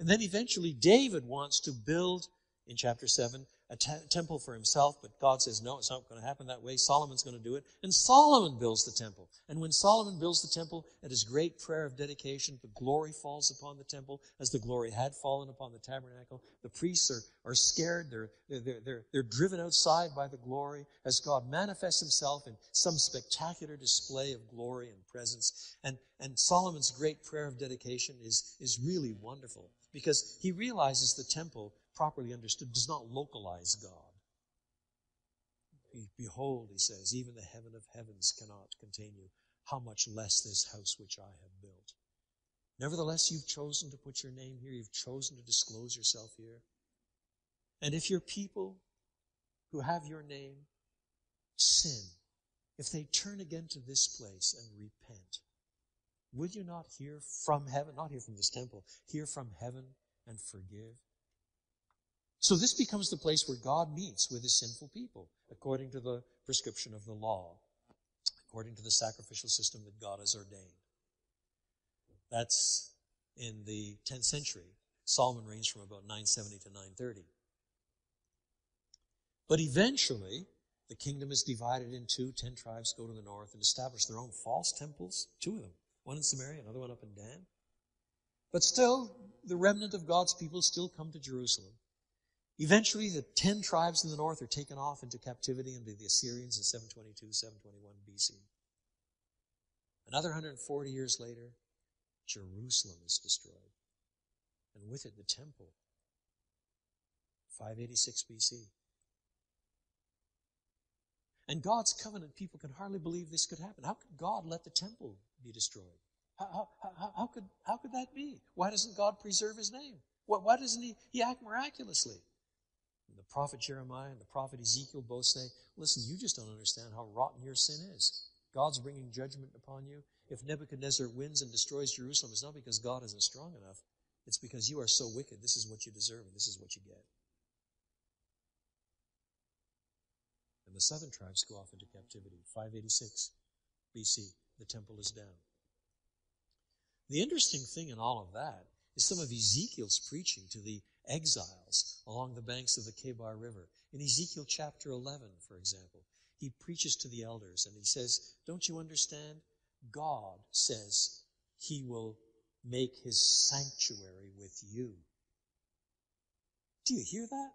A: And then eventually David wants to build, in chapter 7, a temple for himself, but God says, no, it's not going to happen that way. Solomon's going to do it. And Solomon builds the temple. And when Solomon builds the temple, at his great prayer of dedication, the glory falls upon the temple as the glory had fallen upon the tabernacle. The priests are, are scared. They're, they're, they're, they're driven outside by the glory as God manifests himself in some spectacular display of glory and presence. And, and Solomon's great prayer of dedication is, is really wonderful because he realizes the temple properly understood, does not localize God. Behold, he says, even the heaven of heavens cannot contain you. How much less this house which I have built. Nevertheless, you've chosen to put your name here. You've chosen to disclose yourself here. And if your people who have your name sin, if they turn again to this place and repent, will you not hear from heaven, not hear from this temple, hear from heaven and forgive? So this becomes the place where God meets with his sinful people, according to the prescription of the law, according to the sacrificial system that God has ordained. That's in the 10th century. Solomon reigns from about 970 to 930. But eventually, the kingdom is divided in two. Ten tribes go to the north and establish their own false temples, two of them. One in Samaria, another one up in Dan. But still, the remnant of God's people still come to Jerusalem. Eventually, the ten tribes in the north are taken off into captivity under the Assyrians in 722, 721 BC. Another 140 years later, Jerusalem is destroyed. And with it, the temple. 586 BC. And God's covenant people can hardly believe this could happen. How could God let the temple be destroyed? How, how, how, could, how could that be? Why doesn't God preserve his name? Why, why doesn't he, he act miraculously? And the prophet Jeremiah and the prophet Ezekiel both say, listen, you just don't understand how rotten your sin is. God's bringing judgment upon you. If Nebuchadnezzar wins and destroys Jerusalem, it's not because God isn't strong enough. It's because you are so wicked. This is what you deserve, and this is what you get. And the southern tribes go off into captivity. 586 BC, the temple is down. The interesting thing in all of that is some of Ezekiel's preaching to the exiles along the banks of the Kebar River. In Ezekiel chapter 11, for example, he preaches to the elders and he says, Don't you understand? God says he will make his sanctuary with you. Do you hear that?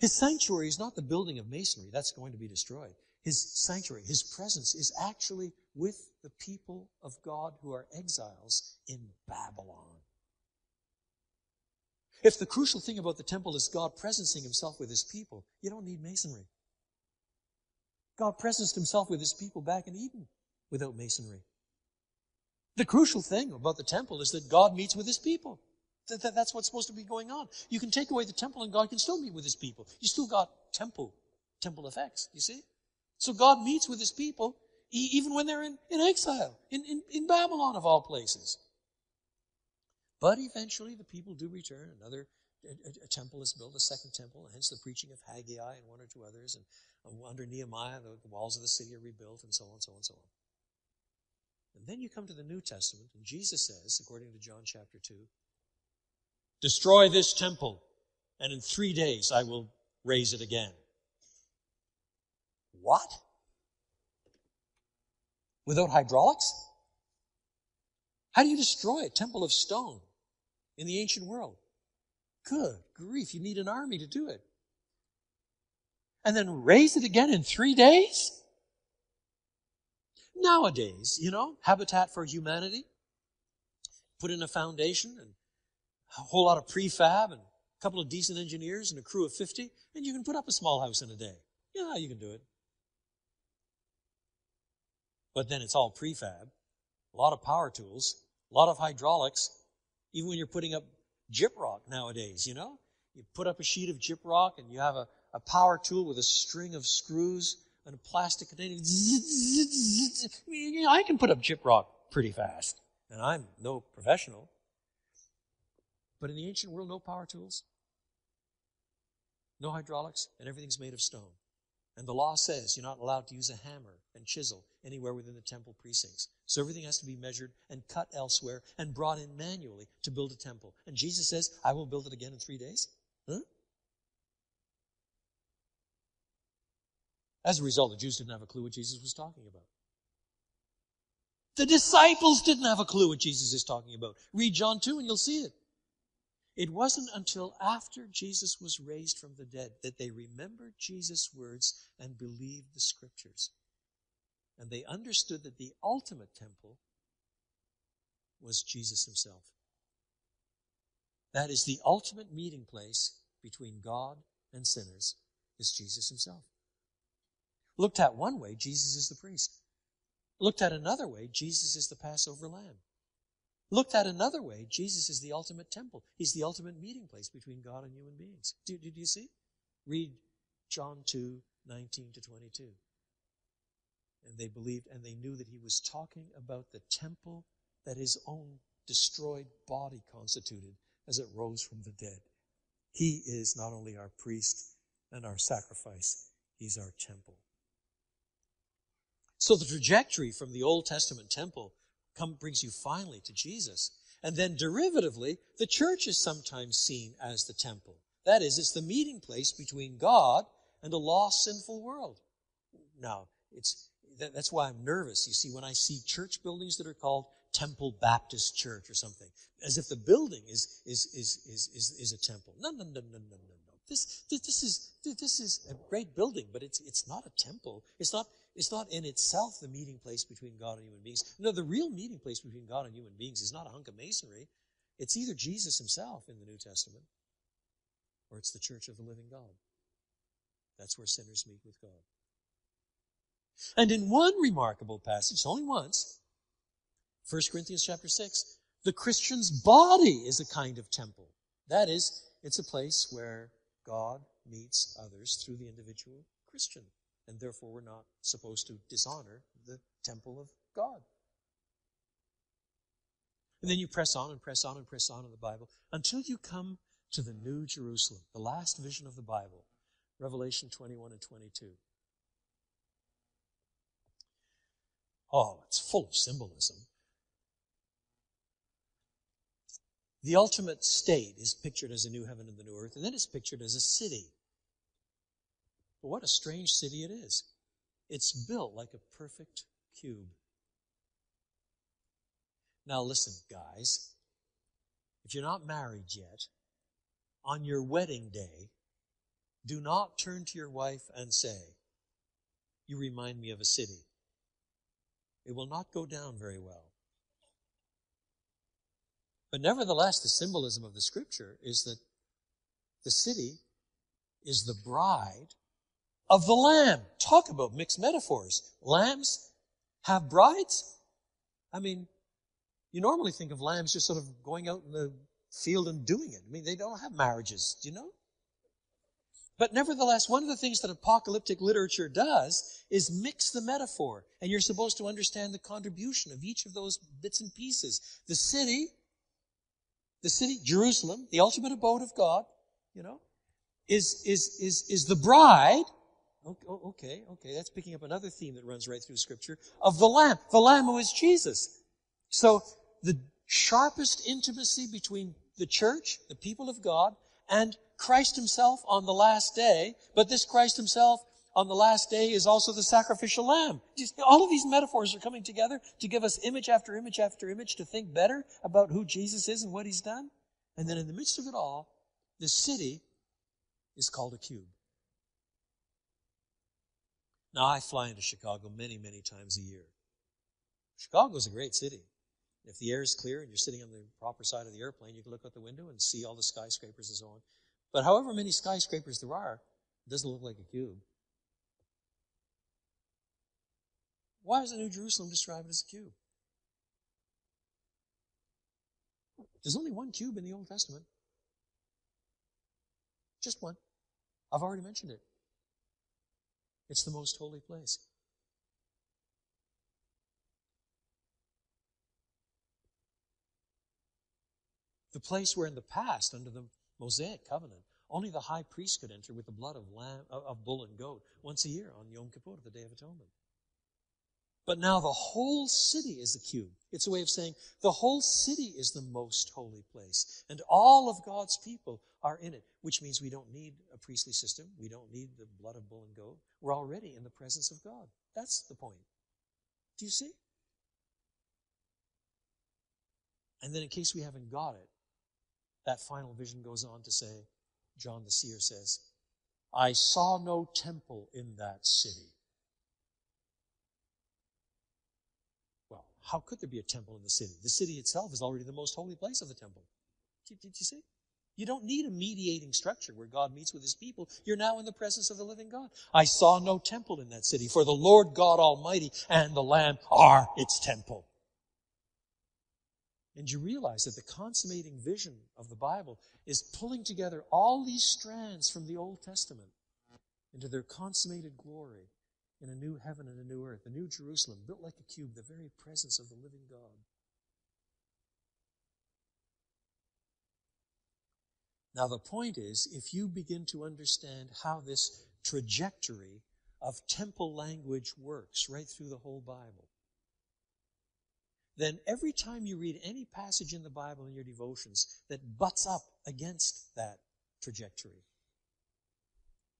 A: His sanctuary is not the building of masonry. That's going to be destroyed. His sanctuary, his presence is actually with the people of God who are exiles in Babylon. If the crucial thing about the temple is God presencing himself with his people, you don't need masonry. God presenced himself with his people back in Eden without masonry. The crucial thing about the temple is that God meets with his people. That's what's supposed to be going on. You can take away the temple and God can still meet with his people. You still got temple, temple effects, you see? So God meets with his people even when they're in, in exile, in, in, in Babylon of all places. But eventually the people do return. Another a, a, temple is built, a second temple, hence the preaching of Haggai and one or two others. And uh, under Nehemiah, the, the walls of the city are rebuilt, and so on, so on, so on. And then you come to the New Testament, and Jesus says, according to John chapter 2, Destroy this temple, and in three days I will raise it again. What? Without hydraulics? How do you destroy a temple of stone in the ancient world? Good grief, you need an army to do it. And then raise it again in three days? Nowadays, you know, Habitat for Humanity, put in a foundation and a whole lot of prefab and a couple of decent engineers and a crew of 50, and you can put up a small house in a day. Yeah, you can do it. But then it's all prefab, a lot of power tools, a lot of hydraulics, even when you're putting up gyprock nowadays, you know? You put up a sheet of gyprock and you have a, a power tool with a string of screws and a plastic container. I can put up gyprock pretty fast, and I'm no professional. But in the ancient world, no power tools, no hydraulics, and everything's made of stone. And the law says you're not allowed to use a hammer and chisel anywhere within the temple precincts. So everything has to be measured and cut elsewhere and brought in manually to build a temple. And Jesus says, I will build it again in three days. Huh? As a result, the Jews didn't have a clue what Jesus was talking about. The disciples didn't have a clue what Jesus is talking about. Read John 2 and you'll see it. It wasn't until after Jesus was raised from the dead that they remembered Jesus' words and believed the scriptures. And they understood that the ultimate temple was Jesus himself. That is the ultimate meeting place between God and sinners is Jesus himself. Looked at one way, Jesus is the priest. Looked at another way, Jesus is the Passover lamb. Looked at another way, Jesus is the ultimate temple. He's the ultimate meeting place between God and human beings. Do, did you see? Read John 2, 19 to 22. And they believed and they knew that he was talking about the temple that his own destroyed body constituted as it rose from the dead. He is not only our priest and our sacrifice, he's our temple. So the trajectory from the Old Testament temple come, brings you finally to Jesus. And then derivatively, the church is sometimes seen as the temple. That is, it's the meeting place between God and a lost, sinful world. Now, it's that's why I'm nervous. You see, when I see church buildings that are called Temple Baptist Church or something, as if the building is, is, is, is, is, is a temple. No, no, no, no, no, no, no. This, this, this is, this is a great building, but it's, it's not a temple. It's not, it's not in itself the meeting place between God and human beings. No, the real meeting place between God and human beings is not a hunk of masonry. It's either Jesus himself in the New Testament or it's the church of the living God. That's where sinners meet with God. And in one remarkable passage, only once, 1 Corinthians chapter 6, the Christian's body is a kind of temple. That is, it's a place where God meets others through the individual Christian. And therefore, we're not supposed to dishonor the temple of God. And then you press on and press on and press on in the Bible until you come to the New Jerusalem, the last vision of the Bible, Revelation 21 and 22. Oh, it's full of symbolism. The ultimate state is pictured as a new heaven and the new earth, and then it's pictured as a city. But what a strange city it is. It's built like a perfect cube. Now, listen, guys. If you're not married yet, on your wedding day, do not turn to your wife and say, You remind me of a city. It will not go down very well. But nevertheless, the symbolism of the scripture is that the city is the bride of the lamb. Talk about mixed metaphors. Lambs have brides? I mean, you normally think of lambs just sort of going out in the field and doing it. I mean, they don't have marriages, do you know? But nevertheless, one of the things that apocalyptic literature does is mix the metaphor. And you're supposed to understand the contribution of each of those bits and pieces. The city, the city, Jerusalem, the ultimate abode of God, you know, is, is, is, is the bride. Oh, okay, okay, that's picking up another theme that runs right through scripture of the Lamb, the Lamb who is Jesus. So the sharpest intimacy between the church, the people of God, and Christ himself on the last day, but this Christ himself on the last day is also the sacrificial lamb. All of these metaphors are coming together to give us image after image after image to think better about who Jesus is and what he's done. And then in the midst of it all, the city is called a cube. Now, I fly into Chicago many, many times a year. Chicago's a great city. If the air is clear and you're sitting on the proper side of the airplane, you can look out the window and see all the skyscrapers and so on. But however many skyscrapers there are, it doesn't look like a cube. Why is the New Jerusalem described as a cube? There's only one cube in the Old Testament. Just one. I've already mentioned it. It's the most holy place. The place where in the past, under the Mosaic covenant, only the high priest could enter with the blood of lamb, of bull and goat once a year on Yom Kippur, the Day of Atonement. But now the whole city is the cube. It's a way of saying the whole city is the most holy place. And all of God's people are in it, which means we don't need a priestly system. We don't need the blood of bull and goat. We're already in the presence of God. That's the point. Do you see? And then in case we haven't got it, that final vision goes on to say, John the seer says, I saw no temple in that city. How could there be a temple in the city? The city itself is already the most holy place of the temple. Did, did you see? You don't need a mediating structure where God meets with his people. You're now in the presence of the living God. I saw no temple in that city, for the Lord God Almighty and the Lamb are its temple. And you realize that the consummating vision of the Bible is pulling together all these strands from the Old Testament into their consummated glory in a new heaven and a new earth, a new Jerusalem built like a cube, the very presence of the living God. Now, the point is, if you begin to understand how this trajectory of temple language works right through the whole Bible, then every time you read any passage in the Bible in your devotions that butts up against that trajectory,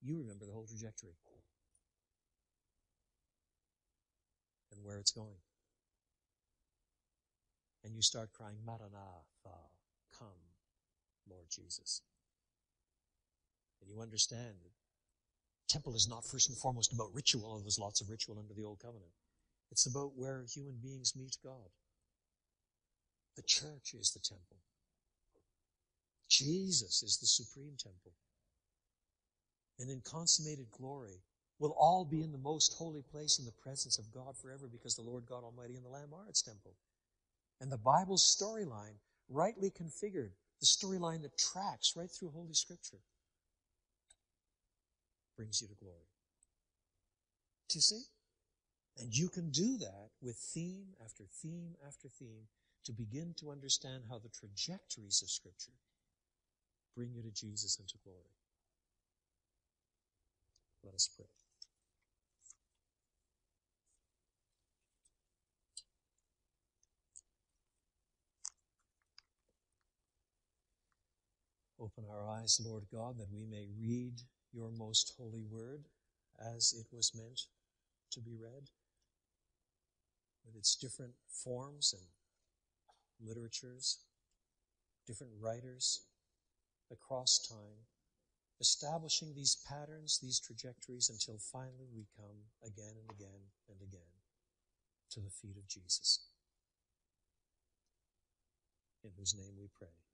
A: you remember the whole trajectory. And where it's going. And you start crying, Maranatha, come, Lord Jesus. And you understand that temple is not first and foremost about ritual, although there's lots of ritual under the old covenant. It's about where human beings meet God. The church is the temple. Jesus is the supreme temple. And in consummated glory, we'll all be in the most holy place in the presence of God forever because the Lord God Almighty and the Lamb are its temple. And the Bible's storyline, rightly configured, the storyline that tracks right through Holy Scripture, brings you to glory. Do you see? And you can do that with theme after theme after theme to begin to understand how the trajectories of Scripture bring you to Jesus and to glory. Let us pray. Open our eyes, Lord God, that we may read your most holy word as it was meant to be read, with its different forms and literatures, different writers across time, establishing these patterns, these trajectories, until finally we come again and again and again to the feet of Jesus, in whose name we pray.